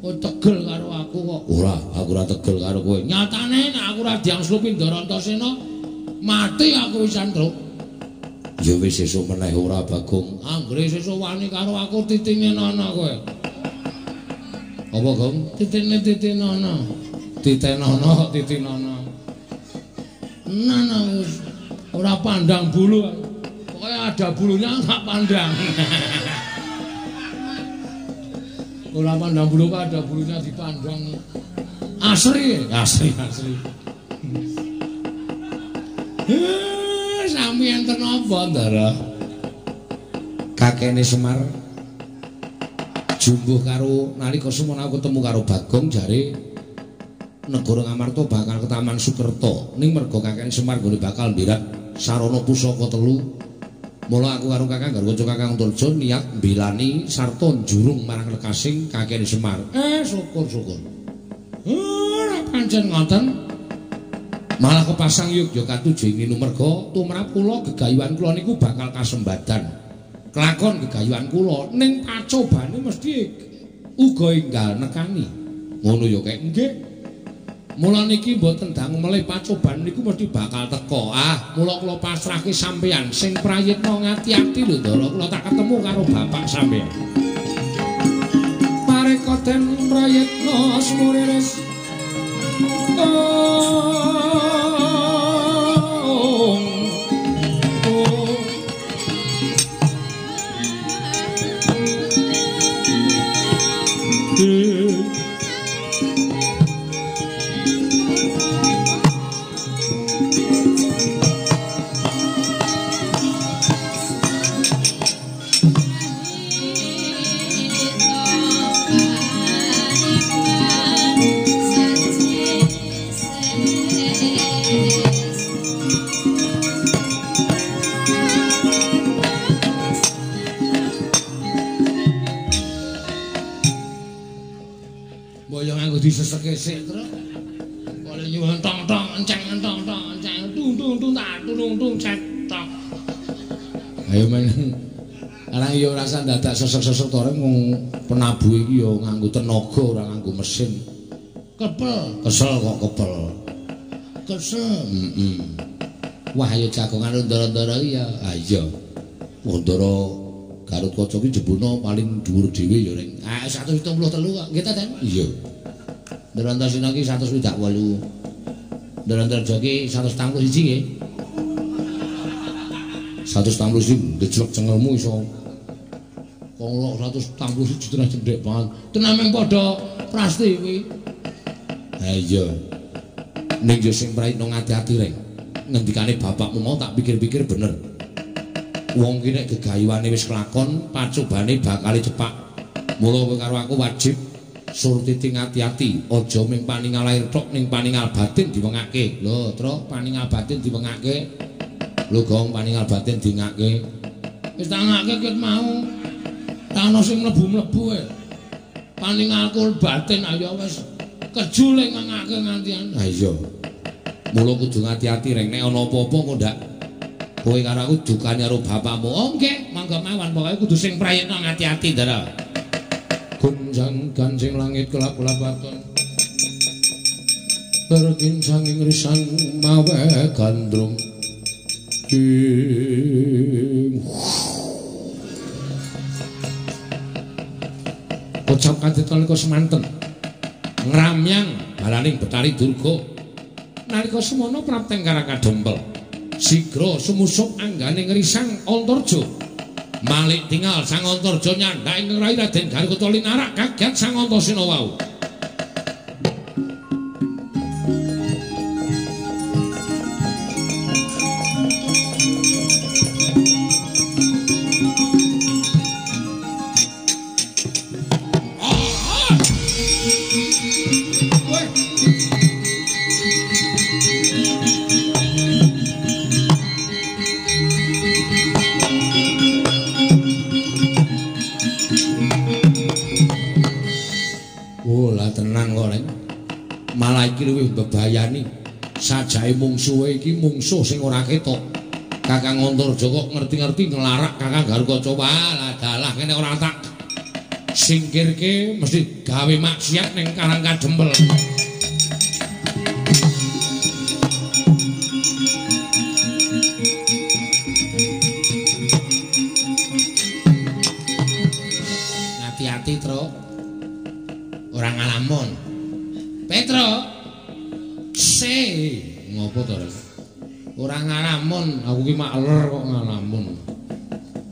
Kok tegel karo aku kok. Ora, aku ora tegel karo kowe. Nyatane nek aku ora diangslupi Ndara Antasena, Mati aku wis Candra. Ya wis sesuk meneh ora Bagong. Anggere sesuk wani karo aku titinge ana kowe. Apa, Gong? Titine titinono. Titenono, titinono. Nana wis ora pandang bulu. Pokoke ada bulunya tak pandang. ora pandang bulu kok ada bulunya dipandang. Asri, asri, asri. Eh, sami enten apa, Ndara? Kakene Semar jumbuh karo nalika semono aku ketemu karo Bagong jare negara Ngamarta bakal ke Taman Sukerto ning mergo kakene Semar gone bakal mbirak sarana pusaka telu Mula aku karo Kakang karo kanca Kakang Turjo niat mbelani sarta jurung marang lekasing kakene Semar. Eh, syukur-syukur. Ora pancen ngoten. Malah kepasang Yogya katuju ing merga tumrap kula gegayuhan kula niku bakal kasembadan. Kelakon gegayuhan kula ning pacobane mesti uga enggal nekani. Ngono ya kek nggih. Mula niki mboten dangu melih pacoban niku mesti bakal teko. Ah, mula kula pasrahke sampeyan sing prayitna ngati-ati lho, Ndara. Kula tak ketemu karo bapak sampeyan. Pareka den prayitna semuriris. Oh. Sik terus. Boleh nyuwun tong-tong enceng tong-tong enceng tung tung tung tak tung tung cek tok. Ayo men. Arang yo rasa dadak sesek-sesek to mung penabuh iki yo nganggo tenaga ora nganggo mesin. Kepel, kesel kok kepel. Kesel. Heeh. Wah ayo jagongan ndara-ndara ya. Ah iya. Ndara Garut Kaca iki jebulno paling dhuwur dhewe ya ning. Ah 173 kok. Nggih ta, Den? Iya. Derantasina ki 128. Derantarja ki 161 nggih. 161 diclek cengelmu iso. Kok 161 tenan cendhek banget. Tenan meng padha prasti kuwi. Ha iya. Ning yo sing praitno ngati-ati rek. Ngendikane bapakmu mau tak pikir-pikir bener. Wong ki nek gegayuhane wis kelakon, pacobane bakal cepak. Mula kowe karo aku wajib Surtiti ngati-ati, aja ming paningal lahir tok ning paningal batin diwengake. Lho, tro paningal batin diwengake. Lho, gong paningal batin dingake. Wis tak ngake ket mau. Tano sing mlebu-mlebu e. Paningalku batin ayo wis kejule ngake ngantian. Ha iya. Mula kudu ngati-ati reng nek ana apa-apa kok ndak kowe karo aku dukane karo bapakmu. Oh nggih, mangga mawon pokoke kudu sing prayitna ngati-ati, Ndara. Gunjang ganjing langit kelap-kelap aton Berkin sanging risang mawe gandrung. Kocok kanti taliko semanten. Ngramyang balaning betari durga. Naliko semono prapteng karaka dempel Sigro semusup anggane ngerisang ontorjo Malik tinggal sang antarja nyandhak ing rai Raden Garukata linarak kaget sang antasena wau. Mungsuhe iki mungsuh sing ora ketok. Kakang Antarja kok ngerti-ngerti nglarak Kakang Garukaca walah dalah kene ora tak singkirke mesti gawe maksiat ning Karang Kadempel ngalamun, aku ki makler kok ngalamun.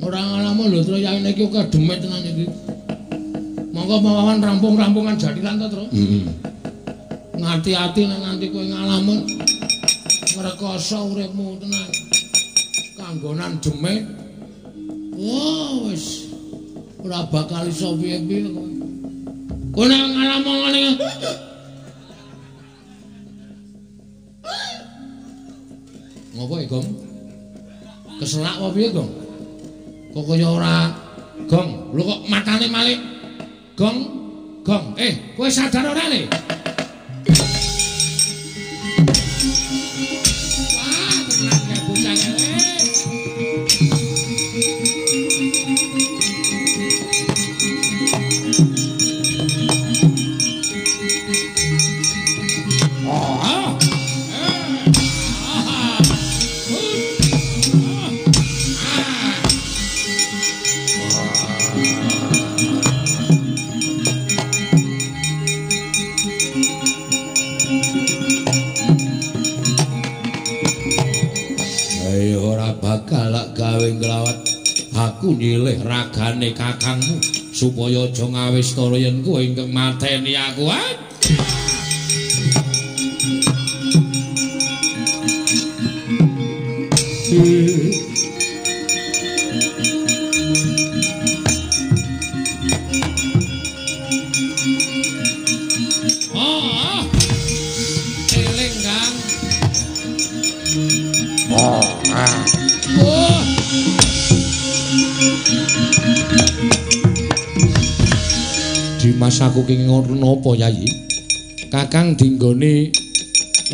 Ora ngalamun lho, Tru, yaine iki kok demet tenan iki. Monggo mawawan rampung-rampungan jadilan to, Tru. Heeh. Ngati-ati nek nganti kowe ngalamun ngrekoso uripmu tenan. Kanggonan demet. Wah, wis ora bakal iso piye-piye kowe. Kowe nek ngalamun ngene. Ngopo iki, Gong? Keselak apa piye, Gong? Kok kaya ora Gong, lho kok matane malih Gong, Gong. Eh, kowe sadar ora, Le? Supaya aja ngawistara yen kowe ingkang mateni aku.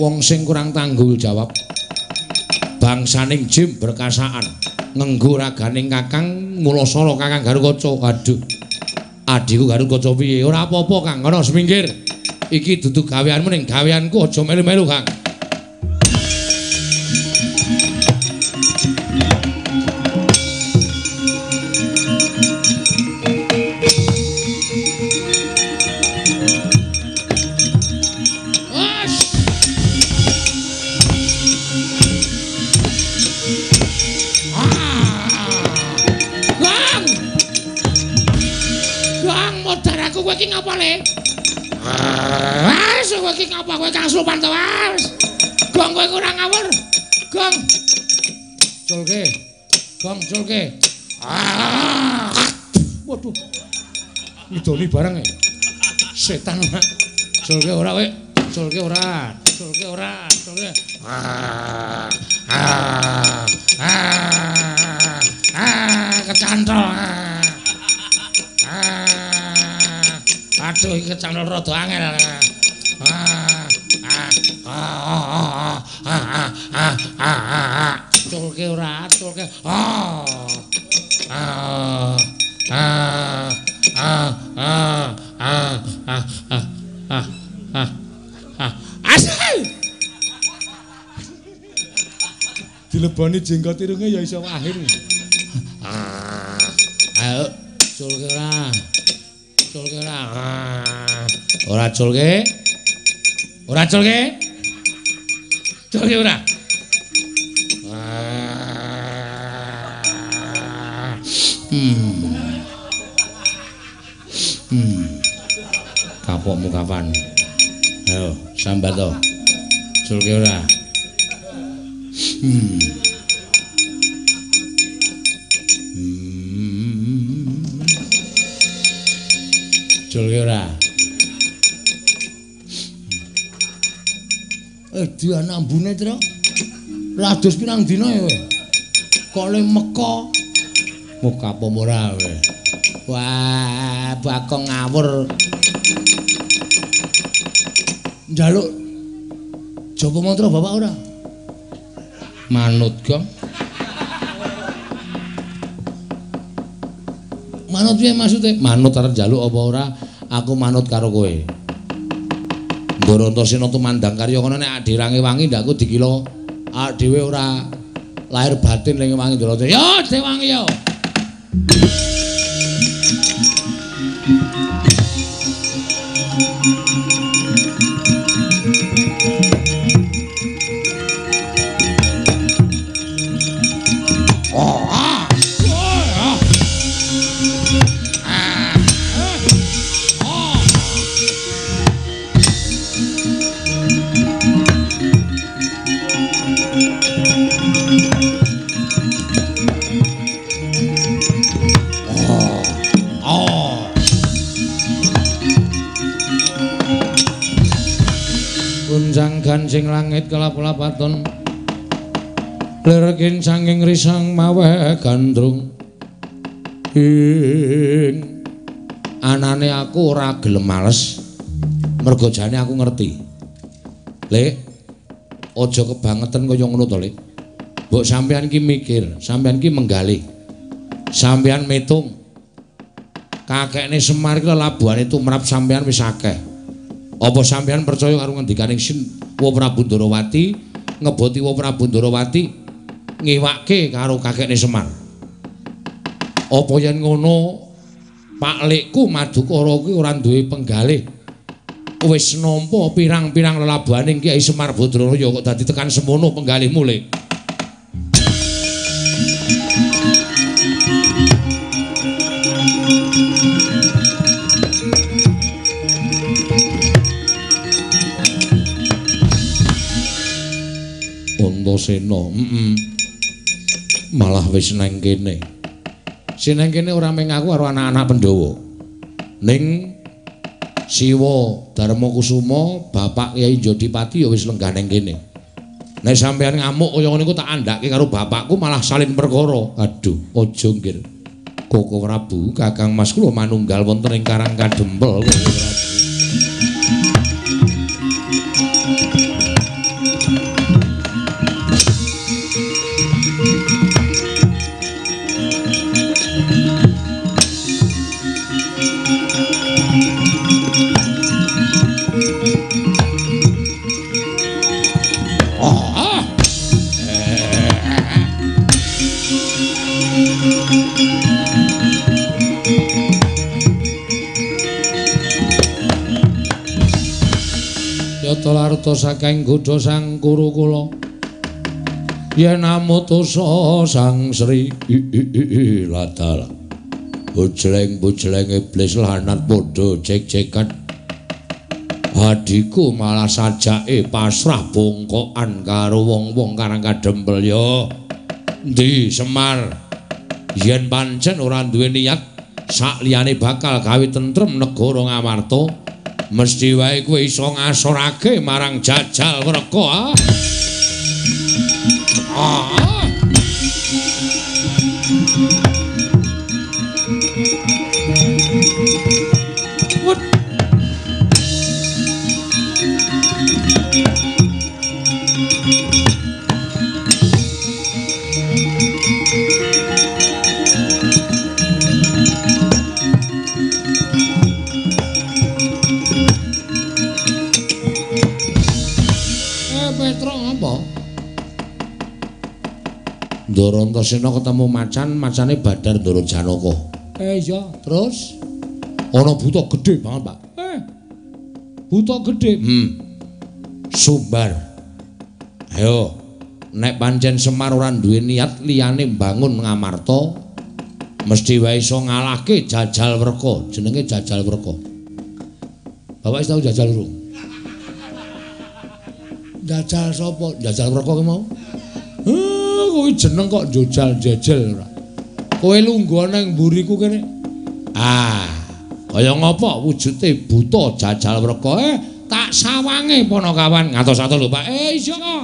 Wong sing kurang tanggul jawab. Bangsaning jim berkasaan ngenggo raganing Kakang Mulasara Kakang Garukaca. Aduh. Adiku Garukaca piye? Ora apa-apa, Kang. Ngono semingkir. Iki dudu gaweanmu ning gaweanku aja melu-melu, Kang. ngidoli bareng e. Setan. Solke ora wek. Solke ora. Solke ora. Solke. Ah. Ah. Ah. Ah, kecantol. Ah. ah. Aduh, kecantol rada angel. Ah. Ah. Ah. Ah. Ah. ora. Ah. Ah. Ah. Ah. ah, ah, ah Ah. Ah. Ah. Ah. Ah. Ah. Ah. Dileboni jenggot irunge ya iso. Ah, ayo culke ora. Culke ora. Ora culke. Ora culke. Culke ora. Hmm. Hmm. Kapokmu kapan? Ayo, sambat to. Culke ora. Hmm. Hmm. Culke ora. Eh, dia nambune, Tru. Lados pirang dina ya kowe? Kok le meka. Muka apa ora kowe? Wah, bakong ngawur. Njaluk Japa mantra Bapak ora? Manut, Gong. Manut piye maksude? Manut arep njaluk apa ora? Aku manut karo kowe. Barantasena tumandang karya kono nek adirange wangi ndak aku dikila awak dhewe ora lahir batin ning wangi Ndara. Yo, Dewangi yo. Lirkin sanging risang mawe gandrung. Ing. Anane aku ora gelem males. Mergo jane aku ngerti. Lek aja kebangetan kaya ngono to Lek. Mbok sampean ki mikir sampean ki menggali. Sampean metung kakekne Semar iki labuhane tumrap sampean wis akeh. Apa sampean percaya karo ngendikaning Sin Wa Prabu Ndarawati ngeboti Prabu Ndarawati ngiwake karo kakekne Semar. Apa yen ngono Pak Lekku Madukara kuwi ora duwe penggalih. Wis nampa pirang-pirang lelabuhaning Kyai Semar Badraya kok dadi tekan semono penggalih mulih. Antasena, heeh. Malah wis nang kene. Sing nang kene ora mung aku karo anak-anak Pandhawa. Ning Siwa Darma Kusuma, Bapak Kyai Jodipati ya wis lenggah nang kene. Nek sampean ngamuk kaya ngene tak andake karo bapakku malah salin perkara. Aduh, aja nggir. Koko Prabu, Kakang Mas kula manunggal wonten ing Karang Kadempel. Larta saking godha sang kuru kula. Yen amutusa sang sri ladal bujleng-bujleng iblis lanat padha cek-cekan. Adiku malah sajake pasrah bongkokan karo wong-wong karang kadempel ya. Ndi semar? Yen pancen ora duwe niat sak liyane bakal gawe tentrem negara ngamarta mesti wae kowe iso ngasorake marang jajal werko ah. ah. Ndara Antasena ketemu macan, macane Badar Ndara Janaka. Eh iya, terus ana buta gedhe banget, Pak. Eh. Buta gedhe. Hmm. Sumbar. Ayo, nek pancen Semar ora duwe niat liyane mbangun Ngamarta, mesti wae iso ngalahke Jajal Werka, jenenge Jajal Werka. Bapak wis Jajal urung? Jajal sapa? Jajal Werka ki mau? Kowe jeneng kok njojal jejel ora. Kowe lungguh nang mburiku kene. Ah, kaya ngopo wujude buta jajal werka eh tak sawange ponokawan ngatos-atos lho Pak. Eh iso kok.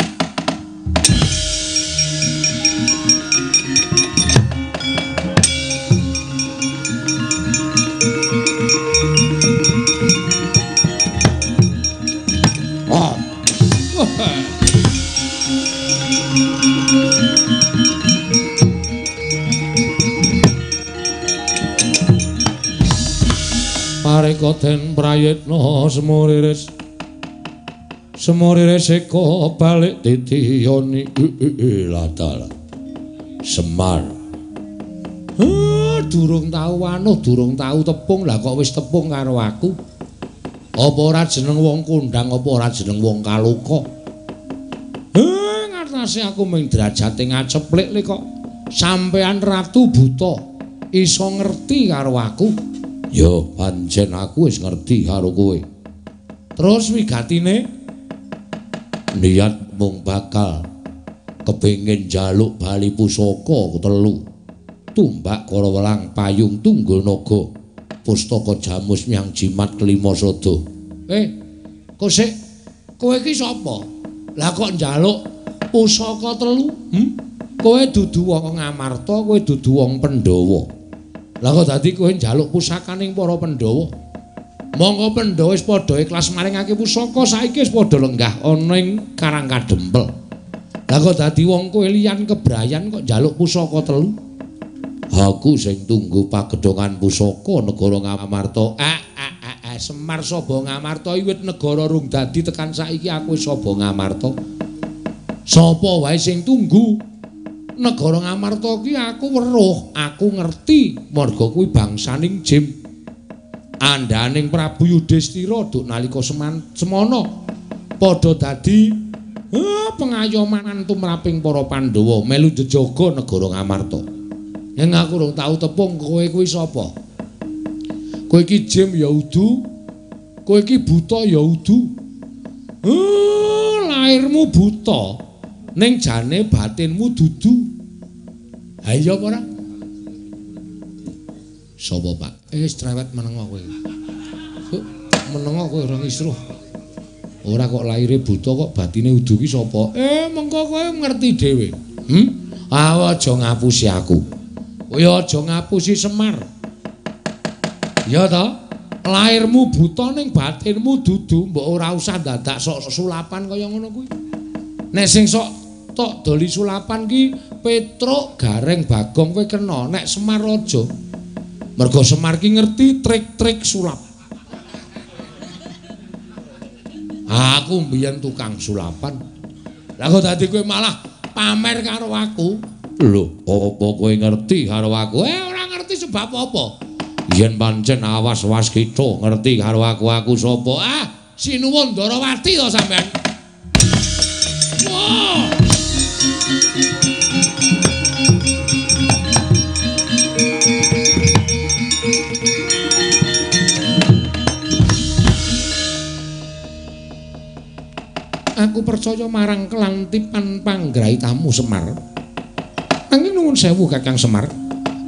den prayitna semuriris. Semuriris eko balik titiyoni ladal semar. Durung tau anuh durung tau tepung. Lah kok wis tepung karo aku? Apa ora jeneng wong kondang apa ora jeneng wong kaluka? Ngatasi aku ming derajate ngaceplik kok. Sampean ratu buta. Iso ngerti karo aku Ya pancen aku wis ngerti karo kowe. Terus wigatine niat mung bakal kepengin jaluk bali pusaka telu. Tumbak karo welang payung tunggul naga. Pustaka jamus nyang jimat kelima sada. Eh, kok sik kowe iki sapa? Lah kok njaluk pusaka telu? Hm? Kowe dudu wong Ngamarta, kowe dudu wong Pandhawa. Lah kok dadi kowe njaluk pusakaning para Pandhawa? Monggo Pandhawa wis padha ikhlas maringake pusaka, saiki wis padha lenggah ana ing Karang Kadempel. Lah kok dadi wong kowe liyan kebrayan kok njaluk pusaka telu? Aku sing tunggu pagedhongan pusaka negara Ngamarta. Ah, ah, ah, Semar Saba Ngamarta wiwit negara rung dadi tekan saiki aku wis Saba Ngamarta. Sapa wae sing tunggu negara Ngamarta ki aku weruh, aku ngerti marga kuwi bangsaning Jim. Andaning Prabu Yudhistira duk nalika seman semana padha dadi eh, pengayoman tumraping para Pandhawa melu jejaga negara Ngamarta. Yen aku urung tau tepung kowe kuwi sapa? Kowe iki Jim ya udu. Kowe iki buta ya udu. Eh, lahirmu buta. Ning jane batinmu dudu. Ha iya apa ora? Sapa, Pak? Eh, strewet menengo kowe. Menengo kowe ora ngisruh. Ora kok lahire buta kok batine udu ki sapa? Eh, mengko kowe ngerti dhewe. Hm? Ah, aja ngapusi aku. Kowe aja ngapusi Semar. Ya ta? Lahirmu buta ning batinmu dudu, mbok ora usah dadak sok sulapan kaya ngono kuwi. Nek sing sok tok doli sulapan ki Petruk Gareng Bagong kowe kena, nek Semar aja. Mergo Semar ki ngerti trik-trik sulap. Aku mbiyen tukang sulapan. Lah kok dadi kowe malah pamer karo aku? Lho, apa kowe ngerti karo aku? Eh ora ngerti sebab apa? Yen pancen awas-awas kita ngerti karo aku aku sapa? Ah, Sinuwun Darawati to sampean. Aku percaya marang kelantipan panggraitamu Semar. Nanging nuwun sewu Kakang Semar,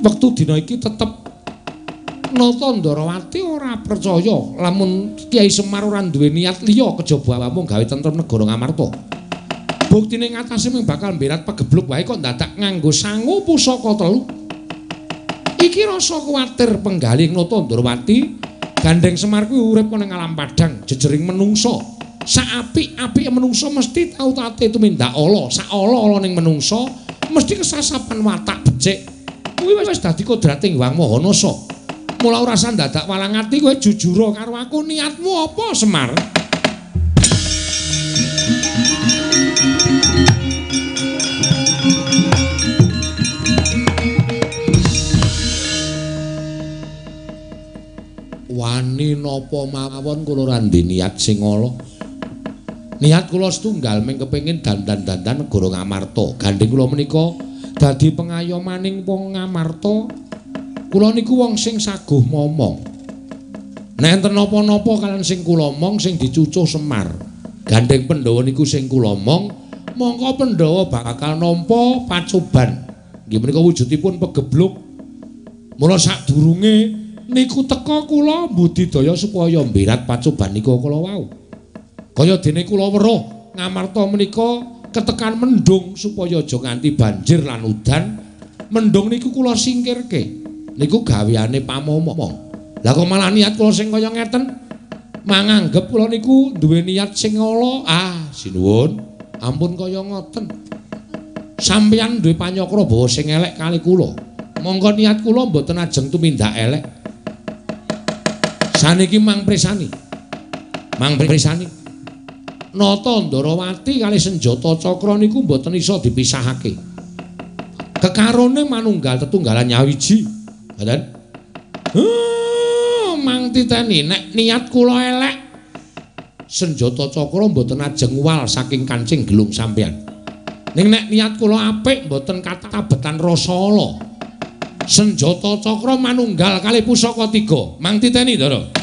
wektu dina iki tetep Nata Ndarawati ora percaya lamun Kiai Semar ora duwe niat liya kejaba mung gawe tentrem negara Ngamarta. Buktine ngatasé mung bakal mberat pegebluk wae kok dadak nganggo sangu pusaka telu. Iki rasa kuwatir penggalih Nata Ndarawati gandeng Semar kuwi urip ning alam padang jejering menungsa. Saapik-apike menungsa mesti tau tate tumindak ala, sak ala-ala ning menungsa mesti kesasapan watak becik. Kuwi wis dadi kodrating Wang Mahanasa. Mula ora usah dadak walang ati kowe jujur karo aku niatmu apa Semar? Wani napa mawon kula ora niat sing ala. Niat kula setunggal mung kepengin dandan-dandan negara Ngamarta. Gandeng kula menika dadi pengayomaning wong Ngamarta. Kula niku wong sing saguh momong. Nek enten napa-napa kalian sing kula omong sing dicucuh Semar. Gandeng Pandhawa niku sing kula omong, mongko Pandhawa bakal nampa pacoban. Nggih menika wujudipun pegebluk. Mula sadurunge niku teka kula budidaya supaya mbirat pacoban niku kula wau. Kaya dene kula weruh ngamarta menika ketekan mendung supaya aja nganti banjir lan udan. Mendung niku kula singkirke. Niku gaweane pamomong. Lah kok malah niat kula sing kaya ngeten? Manganggep kula niku duwe niat sing ala. Ah, sinuwun. Ampun kaya ngoten. Sampeyan duwe panyakra bawa sing elek kali kula. Monggo niat kula mboten ajeng tumindak elek. Saniki mang presani. Mang presani. Nata Ndarawati kali senjata cakra niku mboten iso dipisahake. Kekarone manunggal tetunggalan nyawiji. Ngoten. Mang titeni nek niat kula elek senjata cakra mboten ajeng wal saking kancing gelung sampean. Ning nek niat kula apik mboten katabetan rasa. Senjata cakra manunggal kali pusaka tiga. Mang titeni, Ndara.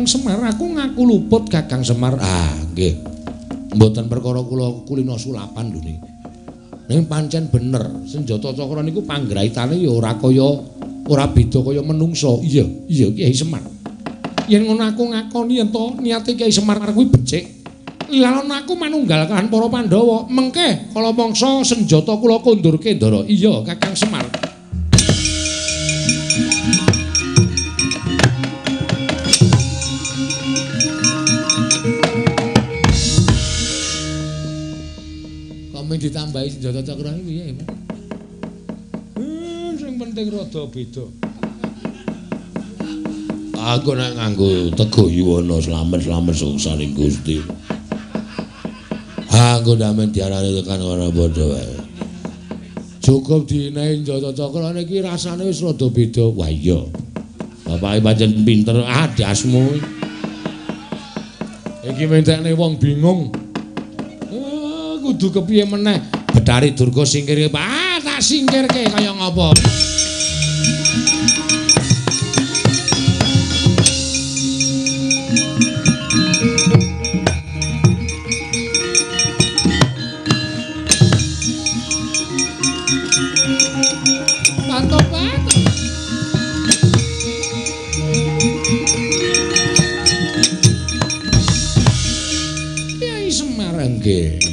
Kakang Semar aku ngaku luput Kakang Semar. Ah, nggih. Mboten perkara kula kulino sulapan niki. Ning pancen bener, senjata cakra niku panggraitane ya ora kaya ora beda kaya menungso. Iya, iya Kyai Semar. Yen ngono aku ngakoni yen to niate Kyai Semar kuwi becik. Lan aku manunggal kan para Pandhawa. Mengke kala mangsa senjata kula kondurke Ndara. Iya, Kakang Semar. Ditambahi senjata cakra iki piye, Mas? Hmm, sing penting rada beda. Aku nek nganggo teguh yuwana slamet-slamet suksaning Gusti. Aku damen diarani tekan ora padha wae. Cukup dinehi senjata cakra niki rasane wis rada beda. Wah iya. Bapake pancen pinter adasmu. Iki mentekne wong bingung. Kudu kepiye meneh? Bedari Durga singkirke. Ah, tak singkirke kaya ngapa?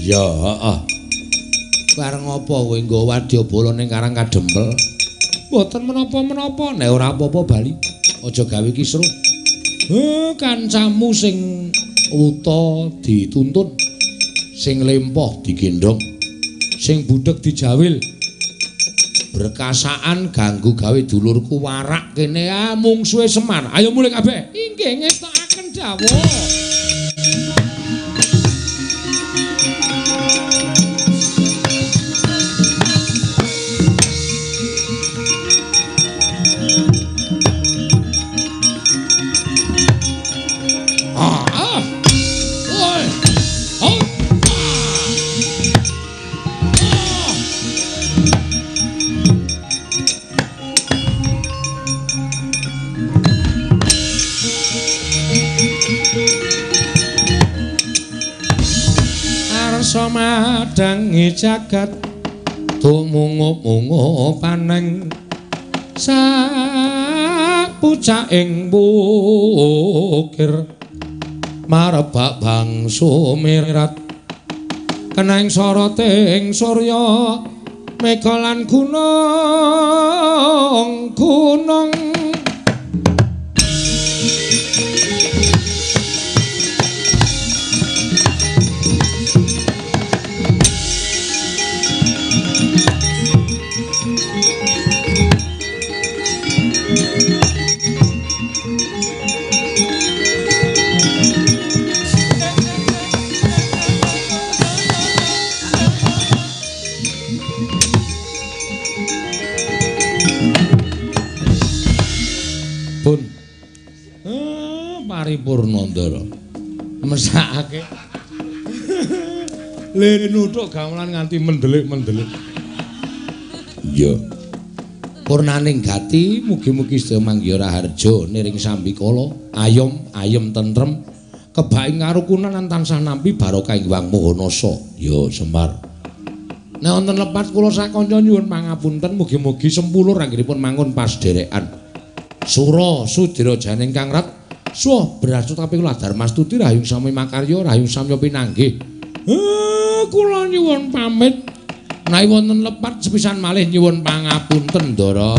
Ya, heeh. Bareng apa kowe nggo wadyabala ning Karang Kadempel? Mboten menapa-menapa, Nek ora apa-apa bali. Aja gawe kisruh. eh kancamu sing Uta dituntun. Sing lempoh digendong. Sing budheg dijawil. Berkasaan ganggu gawe dulurku warak kene ah mungsuhe Semar. Ayo mulih kabeh. inggih ngestokaken dawuh. Madangi jagat tumungup-mungup paneng. Sak pucaking bukir marebak bangsu mirat. Keneng soroting surya mega lan gunung gunung Eh, paripurna ndara. Mesakake. Lene nuthuk gamelan nganti mendelik-mendelik. Iya. Purnaning gati mugi-mugi sedaya mangya raharja niring sambikala, ayom, ayem tentrem, kebaing karukunan lan tansah nampi barokah ing Wang Mahanasa. Ya Semar. Nek wonten lepat kula sakanca nyuwun pangapunten mugi-mugi sempulur anggenipun mangun pas derekan. Sura Sudira Janing Kang Rat suah berasut tapi kula Darmastuti rahayung sami makarya rahayung samya pinanggih. Eh, kula nyuwun pamit. Menawi wonten lepat sepisan malih nyuwun pangapunten Ndara.